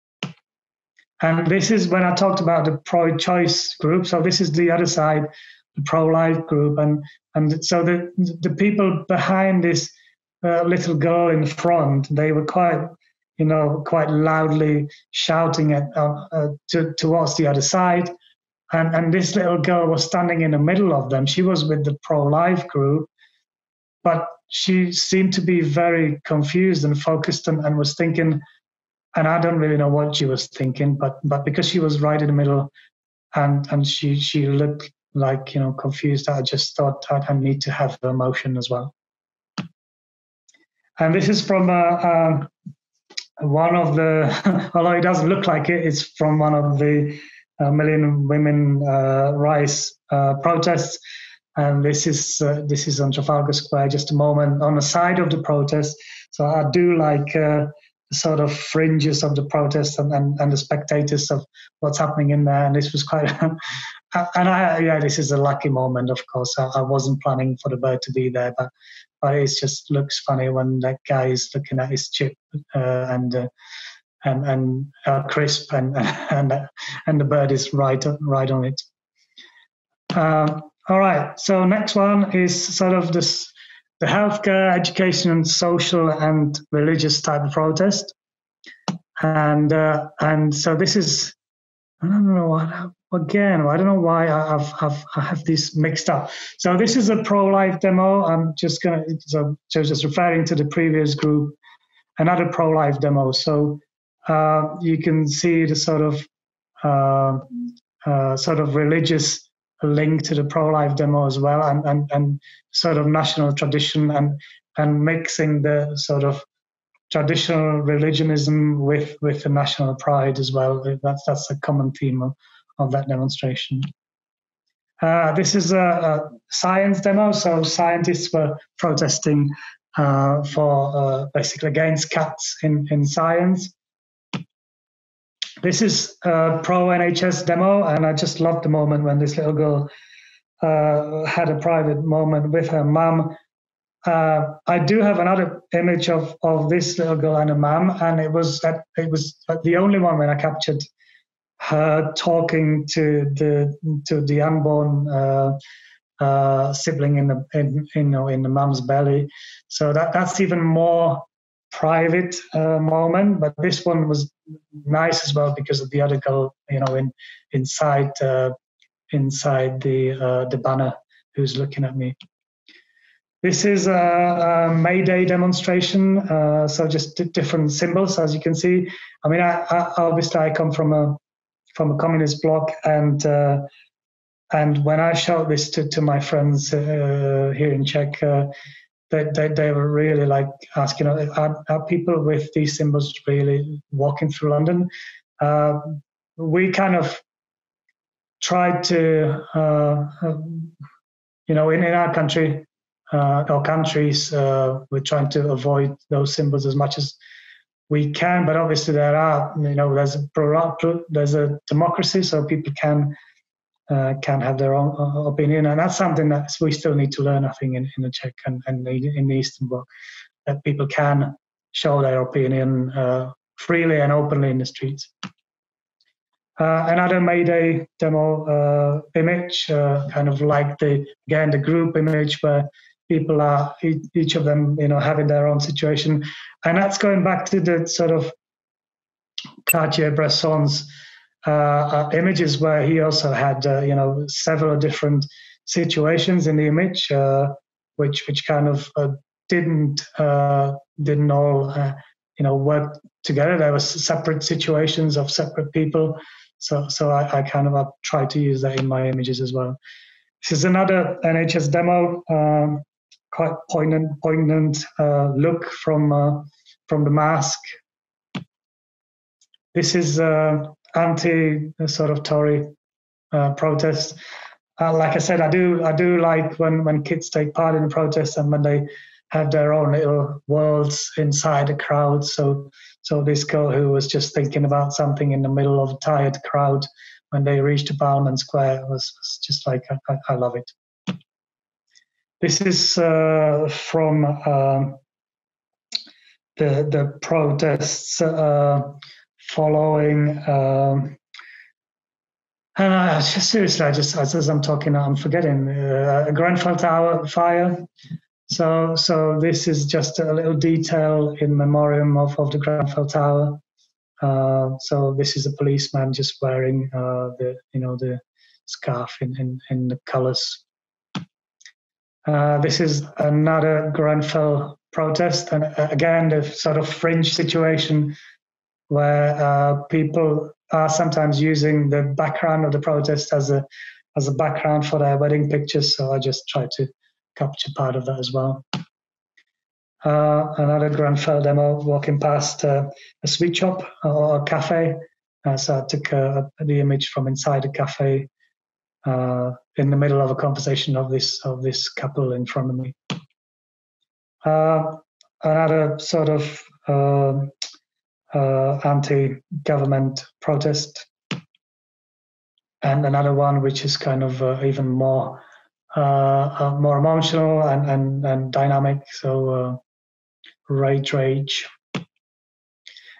And this is when I talked about the pro-choice group. So this is the other side, the pro-life group, and and so the the people behind this uh, little girl in front, they were quite you know, quite loudly shouting at uh, uh, to, towards the other side. And, and this little girl was standing in the middle of them. She was with the pro life group, but she seemed to be very confused and focused and, and was thinking, and I don't really know what she was thinking, but but because she was right in the middle and and she she looked like you know confused, I just thought I need to have emotion as well. And this is from a, a one of the, [LAUGHS] although it doesn't look like it, it's from one of the uh, Million Women uh, Rise uh, protests. And this is uh, this is on Trafalgar Square. Just a moment on the side of the protest. So I do like uh, the sort of fringes of the protest and, and, and the spectators of what's happening in there. And this was quite, [LAUGHS] and I yeah, this is a lucky moment. Of course, I, I wasn't planning for the bird to be there, but but it just looks funny when that guy is looking at his chip uh, and uh, and and uh, crisp and [LAUGHS] and and the bird is right right on it. Um, all right, so next one is sort of this the healthcare, education, social and religious type of protest, and uh, and so this is I don't know what again, I don't know why I've, I've I have this mixed up. So this is a pro-life demo. I'm just gonna so just referring to the previous group, another pro-life demo. So uh, you can see the sort of uh, uh, sort of religious link to the pro-life demo as well, and and and sort of national tradition and and mixing the sort of traditional religionism with with the national pride as well. That's that's a common theme of, of that demonstration. Uh, this is a, a, science demo, so scientists were protesting uh, for uh, basically against cats in, in science. This is a pro NHS demo, and I just loved the moment when this little girl uh, had a private moment with her mum. Uh, I do have another image of, of this little girl and her mum, and it was it was the only one when I captured her talking to the to the unborn uh, uh, sibling in the in, you know in the mum's belly. So that that's even more private uh, moment. But this one was nice as well because of the other girl, you know, in inside uh, inside the uh, the banner who's looking at me. This is a, a May Day demonstration, uh, so just different symbols, as you can see. I mean, I, I, obviously I come from a from a communist bloc, and uh, and when I showed this to, to my friends uh, here in Czech, they, they, they were really like asking, are, are people with these symbols really walking through London? Uh, we kind of tried to, uh, you know, in, in our country uh, or countries, we're trying to avoid those symbols as much as we can, but obviously there are, you know, there's a there's a democracy, so people can uh, can have their own uh, opinion, and that's something that we still need to learn. I think in, in the Czech and, and in the Eastern Bloc, that people can show their opinion uh, freely and openly in the streets. Another Mayday demo uh, image, uh, kind of like the again the group image where people are each of them you know having their own situation, and that's going back to the sort of Cartier-Bresson's images where he also had uh, you know several different situations in the image, which which kind of didn't didn't all you know work together. There were separate situations of separate people. So so I, I kind of I try to use that in my images as well. This is another NHS demo, um, quite poignant poignant uh, look from uh, from the mask. This is uh, anti sort of Tory uh, protest. Uh, like I said, I do I do like when when kids take part in a protest and when they have their own little worlds inside a crowd. So so this girl who was just thinking about something in the middle of a tired crowd when they reached Parliament Square was, was just like I, I, love it. This is uh, from um, the the protests uh, following. Um, and I seriously, I just as I'm talking, I'm forgetting uh, Grenfell Tower fire. So, so this is just a little detail in memoriam of, of the Grenfell Tower. Uh, so this is a policeman just wearing uh, the you know the scarf in in, in the colours. Uh, this is another Grenfell protest, and uh, again the sort of fringe situation where uh, people are sometimes using the background of the protest as a as a background for their wedding pictures. So I just try to capture part of that as well. Uh, another Grenfell demo walking past uh, a sweet shop or a cafe. Uh, so I took uh, the image from inside a cafe uh, in the middle of a conversation of this of this couple in front of me. Uh, another sort of um, anti-government protest, and another one which is kind of even more uh, uh, more emotional and, and, and dynamic. So, uh, rage rage.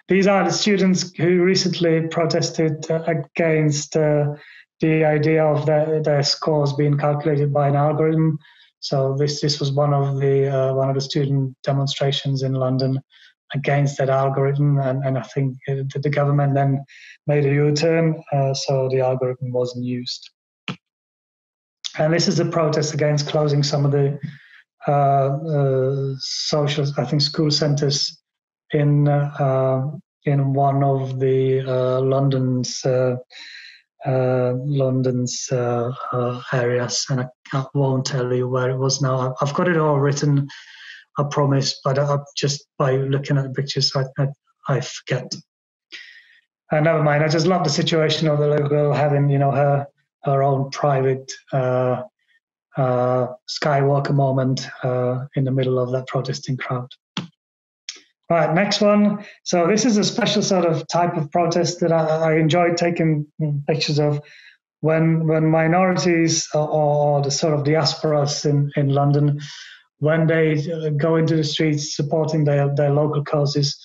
These are the students who recently protested against the idea of their, their scores being calculated by an algorithm. So this this was one of the uh, one of the student demonstrations in London against that algorithm, and, and I think the, the government then made a U-turn, uh, so the algorithm wasn't used. And this is a protest against closing some of the uh, uh, social, I think, school centres in uh, in one of the uh, London's uh, uh, London's areas, and I, won't tell you where it was now. I've got it all written, I promise, but I, just by looking at the pictures, I, I, I forget. Uh, never mind. I just love the situation of the little girl having, you know, her her own private uh, uh, skywalker moment uh, in the middle of that protesting crowd. All right, next one. So this is a special sort of type of protest that I, I enjoy taking pictures of when when minorities or, or the sort of diasporas in, in London, when they go into the streets supporting their, their local causes,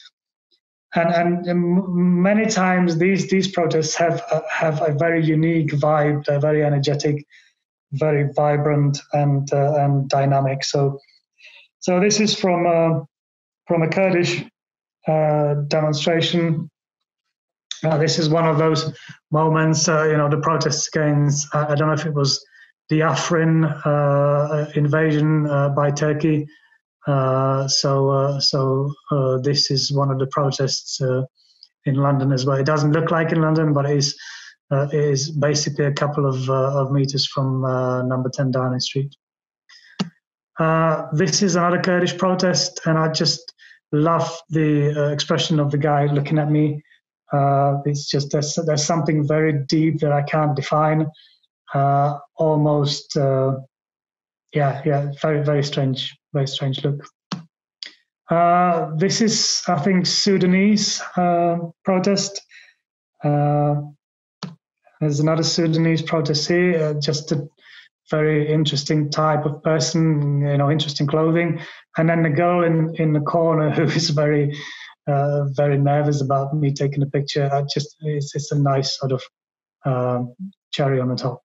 and and many times these these protests have have a very unique vibe. They're very energetic, very vibrant, and uh, and dynamic. So so this is from uh, from a Kurdish uh, demonstration. Uh, this is one of those moments, uh, you know, the protests against. I don't know if it was the Afrin uh, invasion by Turkey uh, so uh, so uh, this is one of the protests uh, in London as well. It doesn't look like in London, but it is uh, it is basically a couple of of meters from Number Ten Downing Street. this is another Kurdish protest, and I just love the expression of the guy looking at me. it's just there's, there's something very deep that I can't define. Almost yeah, yeah, very, very strange very strange look. Uh, this is, I think, Sudanese uh, protest. Uh, there's another Sudanese protest here, uh, just a very interesting type of person, you know, interesting clothing. And then the girl in, in the corner [LAUGHS] who is very, uh, very nervous about me taking a picture. I just, it's, it's a nice sort of um, cherry on the top.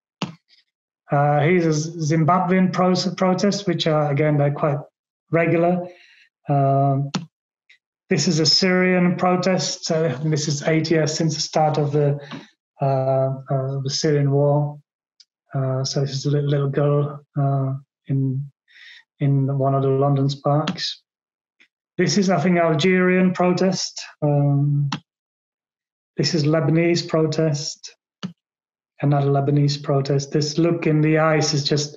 Uh, here's a Zimbabwean pro- protest, which are, again, they're quite regular. Um, this is a Syrian protest. Uh, this is eight years since the start of the, uh, uh the Syrian war. Uh, so this is a little, little girl uh, in in one of the London parks. This is, I think, Algerian protest. Um, this is Lebanese protest. Another Lebanese protest. This look in the eyes is just,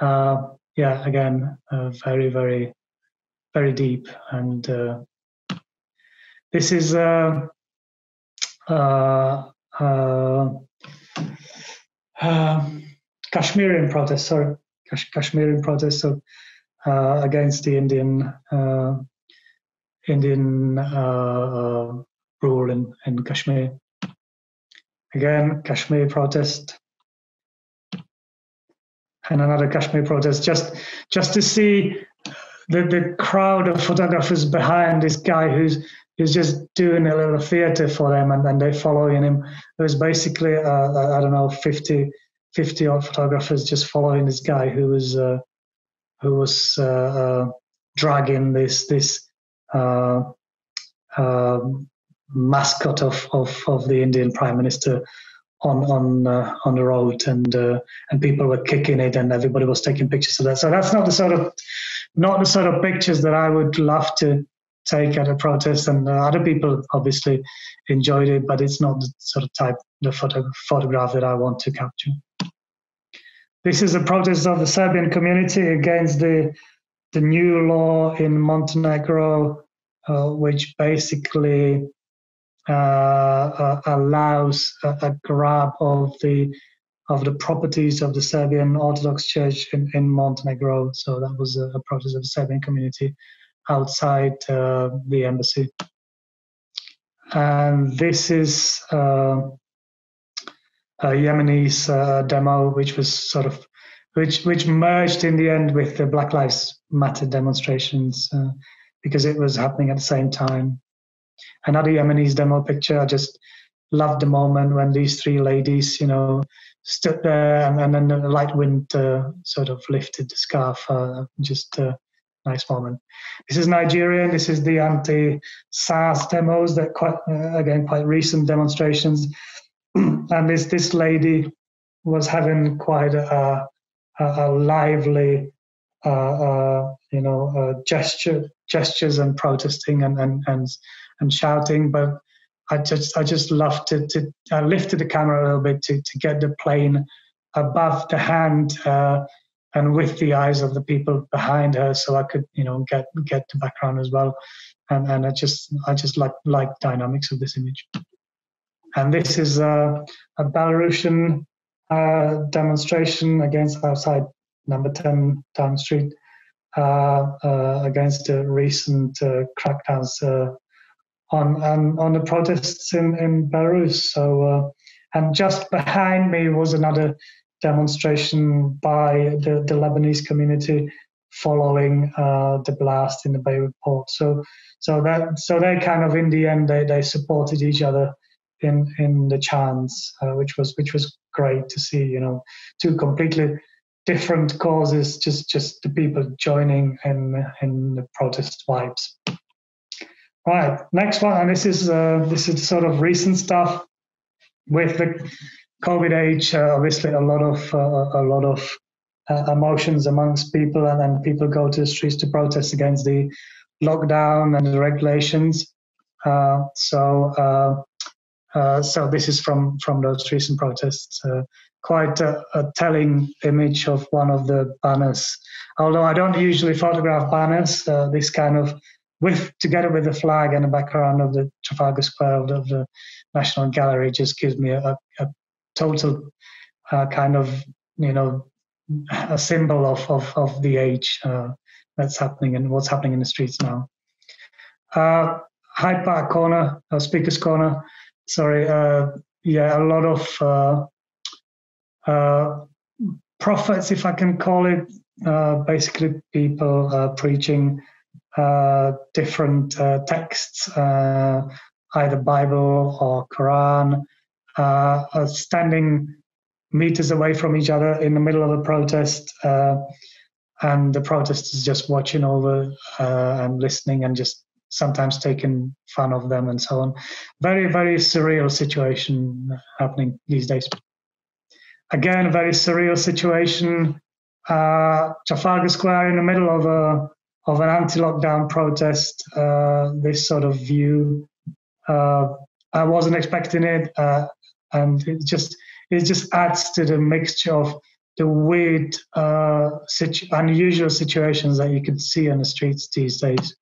yeah, again, very, very very deep. And uh, this is uh, uh, uh, um, Kashmirian protest, sorry, Kash- Kashmirian protest so, uh, against the Indian uh, Indian rule in, in Kashmir. Again, Kashmir protest and another Kashmir protest just just to see the, the crowd of photographers behind this guy who's who's just doing a little theater for them and then they're following him. It was basically, uh, I don't know, 50, 50 odd photographers just following this guy who was uh, who was uh, uh dragging this this uh, um, mascot of, of, of the Indian Prime Minister on on uh, on the road, and uh, and people were kicking it, and everybody was taking pictures of that. So that's not the sort of not the sort of pictures that I would love to take at a protest. And uh, other people obviously enjoyed it, but it's not the sort of type the photo, photograph that I want to capture. This is a protest of the Serbian community against the the new law in Montenegro, uh, which basically allows a, a, grab of the of the properties of the Serbian Orthodox Church in, in Montenegro. So that was a, a protest of the Serbian community outside uh, the embassy. And this is uh, a Yemenis uh, demo, which was sort of which which merged in the end with the Black Lives Matter demonstrations uh, because it was happening at the same time. Another Yemenis demo picture. I just loved the moment when these three ladies, you know, stood there, and, then the light wind uh, sort of lifted the scarf. Uh, just a nice moment. This is Nigerian. This is the anti-SARS demos that quite uh, again quite recent demonstrations, [CLEARS THROAT] and this this lady was having quite a, a, a lively. Uh, uh, you know, uh, gesture, gestures and protesting and, and, and, and shouting, but I just I just love to to I lifted the camera a little bit to to get the plane above the hand uh, and with the eyes of the people behind her, so I could you know get get the background as well, and and I just I just like like dynamics of this image. And this is a, a Belarusian uh, demonstration against outside number 10 Downing Street uh, uh, against the recent uh, crackdowns uh, on on, on the protests in, in Belarus. So, uh, and just behind me was another demonstration by the, the Lebanese community following uh, the blast in the Beirut port. So, so that so they kind of in the end they, they supported each other in in the chants, uh, which was which was great to see. You know, two completely different causes, just just the people joining in in the protest vibes. Right, next one, and this is uh, this is sort of recent stuff with the COVID age. Uh, obviously, a lot of uh, a lot of uh, emotions amongst people, and then people go to the streets to protest against the lockdown and the regulations. Uh, so, uh, so this is from from those recent protests. quite a, a telling image of one of the banners. Although I don't usually photograph banners, this kind of with together with the flag and the background of the Trafalgar Square of the, National Gallery just gives me a, a total uh, kind of you know a symbol of of, of the age uh, that's happening and what's happening in the streets now. Uh, Hyde Park Corner, uh, Speaker's Corner. Sorry, uh, yeah, a lot of uh, uh, prophets, if I can call it, basically people preaching different uh, texts, uh, either Bible or Quran, uh, standing meters away from each other in the middle of a protest, and the protesters just watching over and listening and just sometimes taking fun of them and so on. Very, very surreal situation happening these days. Again, a very surreal situation. Uh, Trafalgar Square in the middle of a of an anti-lockdown protest. Uh, this sort of view, uh, I wasn't expecting it, uh, and it just it just adds to the mixture of the weird, uh, situ- unusual situations that you could see on the streets these days.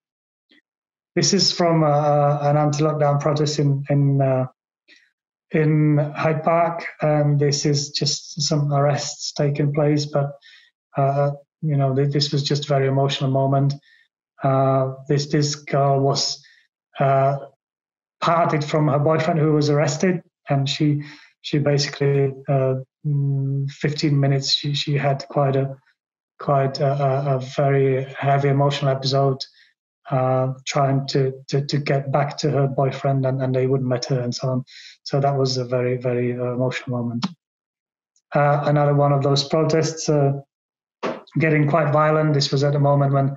This is from uh, an anti-lockdown protest in in uh, in Hyde Park, and this is just some arrests taking place. But uh, you know, this was just a very emotional moment. Uh, this this girl was uh, parted from her boyfriend who was arrested, and she she basically uh, mm, 15 minutes she she had quite a quite a, a very heavy emotional episode uh, trying to, to, to get back to her boyfriend and, and they wouldn't let her and so on. So that was a very, very uh, emotional moment. Uh, another one of those protests uh, getting quite violent. This was at the moment when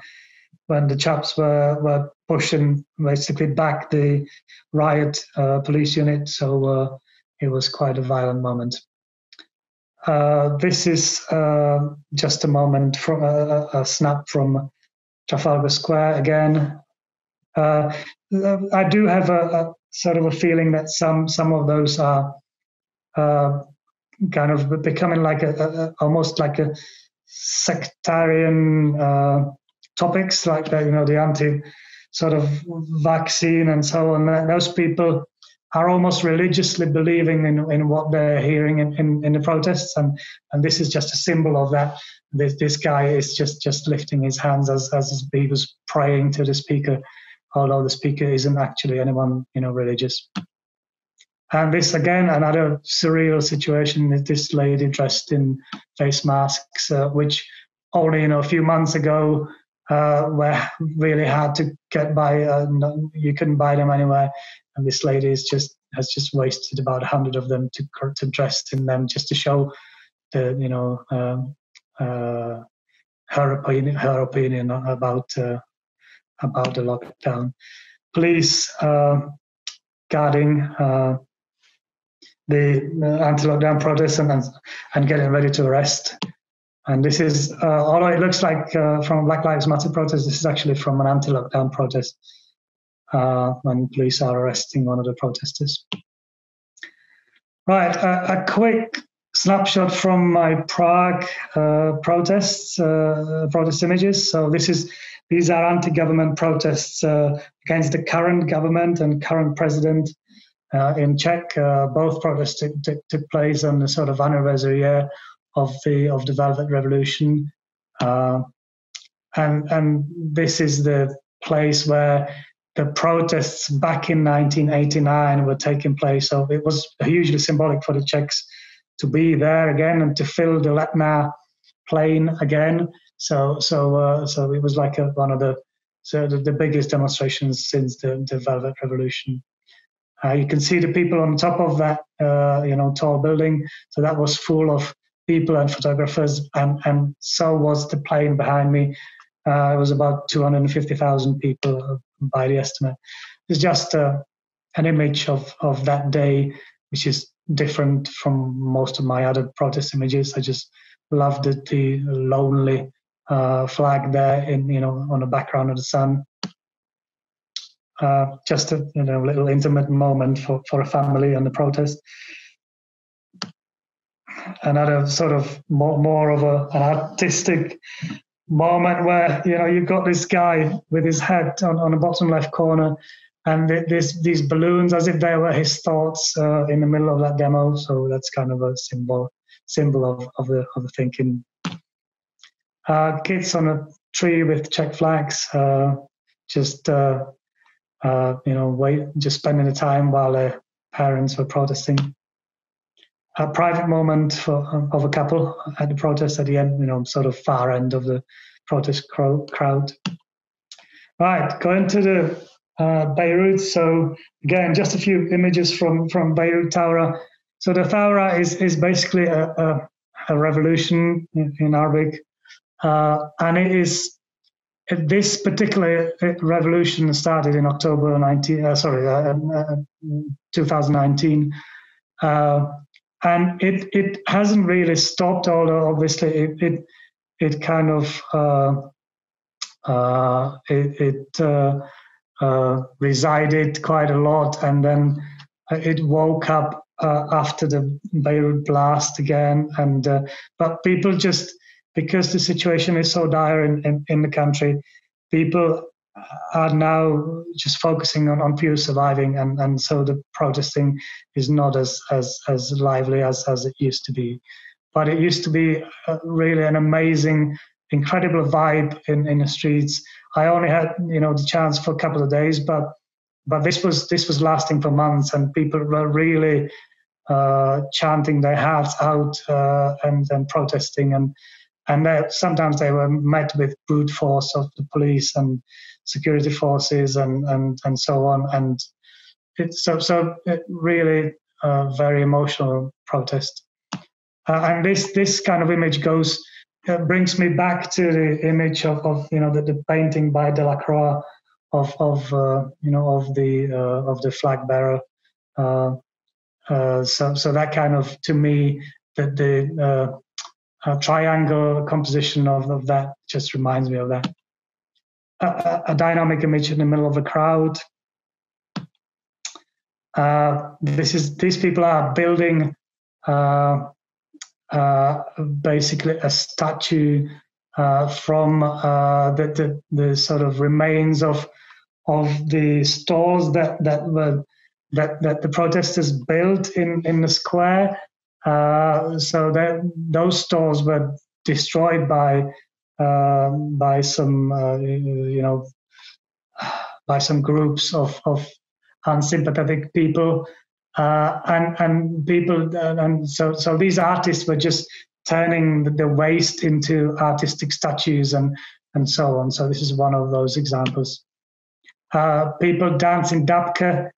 when the chaps were, were pushing basically back the riot uh, police unit. So uh, it was quite a violent moment. this is just a moment from a, a snap from Trafalgar Square again. Uh, I do have a, a, sort of a feeling that some some of those are uh, kind of becoming like a, a, almost like a sectarian uh, topics, like the, you know the anti sort of vaccine and so on. Those people are almost religiously believing in, in what they're hearing in, in, in, the protests and and this is just a symbol of that this this guy is just just lifting his hands as as he was praying to the speaker although the speaker isn't actually anyone you know religious and this again another surreal situation is this lady dressed in face masks uh, which only you know a few months ago uh, were really hard to get by. Uh, you couldn't buy them anywhere and this lady is just has just wasted about a hundred of them to to dress in them just to show the you know um, uh, her opinion her opinion about uh, about the lockdown. Police uh, guarding uh, the anti-lockdown protests and and getting ready to arrest. And this is, uh, although it looks like uh, from Black Lives Matter protest, this is actually from an anti-lockdown protest uh, when police are arresting one of the protesters. Right, a, a quick snapshot from my Prague uh, protests, uh, protest images. So this is these are anti-government protests uh, against the current government and current president uh, in Czech. Uh, both protests t- t- took place on the sort of anniversary of the of the Velvet Revolution, uh, and and this is the place where the protests back in 1989 were taking place. So it was hugely symbolic for the Czechs to be there again and to fill the Letná plain again. So so uh, so it was like a, one of the so the, the, biggest demonstrations since the, the Velvet Revolution. Uh, you can see the people on top of that uh, you know tall building. So that was full of people and photographers, and and so was the plain behind me. Uh, it was about 250,000 people by the estimate. It's just uh, an image of, of that day, which is different from most of my other protest images. I just loved the, the lonely uh, flag there in you know on the background of the sun. Uh, just a you know little intimate moment for, for a family and the protest. Another sort of more, more of a, an artistic moment where you know you've got this guy with his head on, on the bottom left corner and this these balloons as if they were his thoughts uh, in the middle of that demo so that's kind of a symbol symbol of, of the of the thinking uh, kids on a tree with Czech flags uh, just uh, you know, wait, just spending the time while their parents were protesting. A private moment for, of a couple at the protest at the end, you know, sort of far end of the protest crowd. Right, going to the uh, Beirut. So again, just a few images from from Beirut Thawra. So the Thawra is is basically a, a, a revolution in, in Arabic, uh, and it is this particular revolution started in October 19, uh, sorry, uh, uh 2019. Uh, and it, it hasn't really stopped, although obviously it, it, it kind of, uh, it, it resided quite a lot and then it woke up after the Beirut blast again. And, but people just, because the situation is so dire in, in, in the country, people are now just focusing on, on pure surviving and, and so the protesting is not as, as, as lively as, as it used to be. But it used to be really an amazing, incredible vibe in, in the streets. I only had, you know, the chance for a couple of days, but but this was this was lasting for months and people were really uh, chanting their hearts out uh, and, and protesting and and sometimes they were met with brute force of the police and security forces and and and so on. And it's so so it really a very emotional protest. Uh, and this this kind of image goes uh, brings me back to the image of, of you know the, the painting by Delacroix of of uh, you know of the uh, of the flag bearer. Uh, so so that kind of to me the the a triangle composition of, of that just reminds me of that. A, a dynamic image in the middle of a crowd. Uh, this is these people are building uh, uh, basically a statue uh, from uh, the, the, the sort of remains of of the stores that that were that that the protesters built in in the square uh, so that those stores were destroyed by uh, by some uh, you know by some groups of, of unsympathetic people uh, and and people and so so these artists were just turning the waste into artistic statues and and so on. So this is one of those examples. Uh, people dancing dabka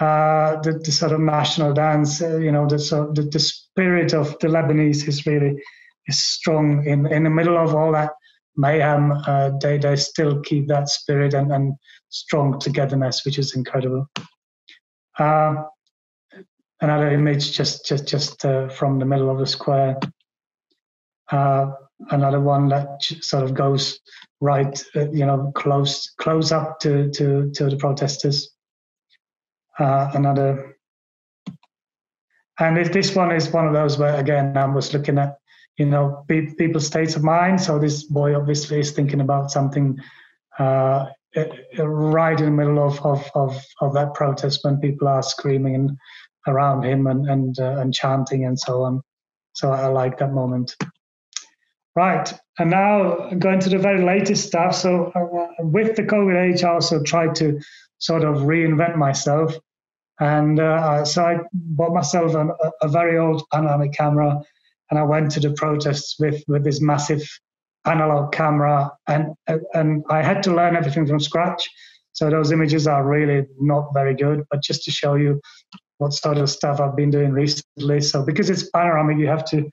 uh, the, the, sort of national dance, uh, you know, the, so the, the spirit of the Lebanese is really is strong in in the middle of all that mayhem. Uh, they they still keep that spirit and, and strong togetherness, which is incredible. Uh, another image just just just uh, from the middle of the square. Uh, another one that sort of goes right, you know, close close up to to to the protesters uh, another. And if this one is one of those where again I was looking at, you know, pe- people's states of mind. So this boy obviously is thinking about something uh, right in the middle of, of, of, of, that protest when people are screaming around him and and, uh, and chanting and so on. So I like that moment. Right, and now going to the very latest stuff. So uh, with the COVID age, I also tried to sort of reinvent myself. And uh, so I bought myself a, a, very old panoramic camera, and I went to the protests with with this massive analog camera, and and I had to learn everything from scratch. So those images are really not very good, but just to show you what sort of stuff I've been doing recently. So because it's panoramic, you have to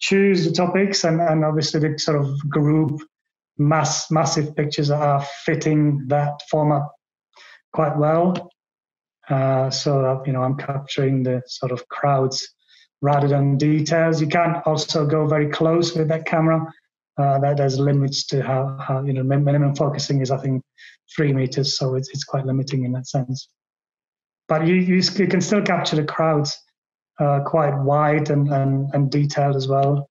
choose the topics, and and obviously the sort of group mass massive pictures are fitting that format quite well. Uh, so you know, I'm capturing the sort of crowds rather than details. You can't also go very close with that camera. Uh, that there's limits to how, how you know minimum focusing is I think three meters, so it's it's quite limiting in that sense. But you you, you can still capture the crowds uh, quite wide and, and and detailed as well.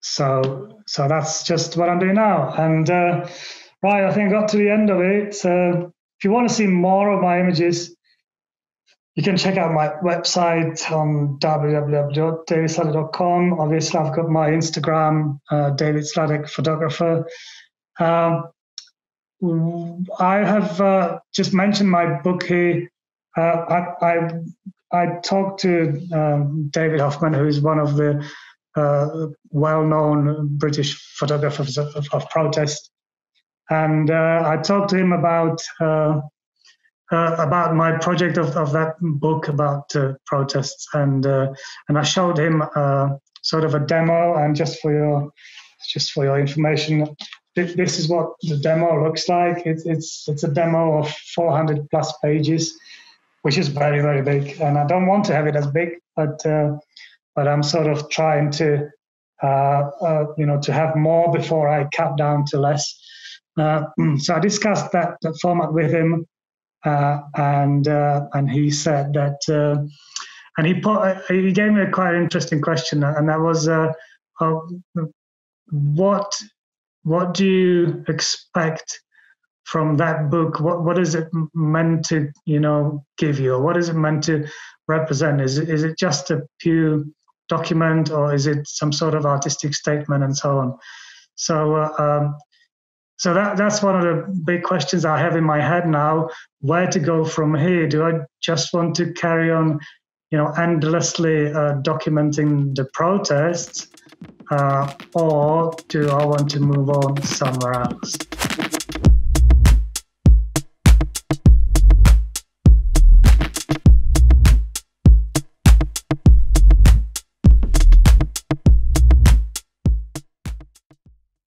So so that's just what I'm doing now, and uh, Right, I think I got to the end of it. So if you want to see more of my images, you can check out my website on www.davidsladek.com. Obviously, I've got my Instagram, uh, David Sladek Photographer. Um, I have uh, just mentioned my book here. Uh, I, I, I talked to um, David Hoffman, who is one of the uh, well-known British photographers of, of protest, and uh, I talked to him about uh, uh, about my project of, of that book about protests, and and I showed him sort of a demo, and just for your just for your information, this is what the demo looks like. It's it's it's a demo of 400 plus pages, which is very very big. And I don't want to have it as big, but uh, but I'm sort of trying to uh, uh, you know to have more before I cut down to less. Uh, so I discussed that, that format with him, uh, and uh, and he said that. and he put, he gave me a quite interesting question, and that was, what what do you expect from that book? What what is it meant to you know give you, or what is it meant to represent? Is it, is it just a pure document, or is it some sort of artistic statement and so on? So. Uh, um, so that, that's one of the big questions I have in my head now. Where to go from here? Do I just want to carry on, you know, endlessly uh, documenting the protests, uh, or do I want to move on somewhere else?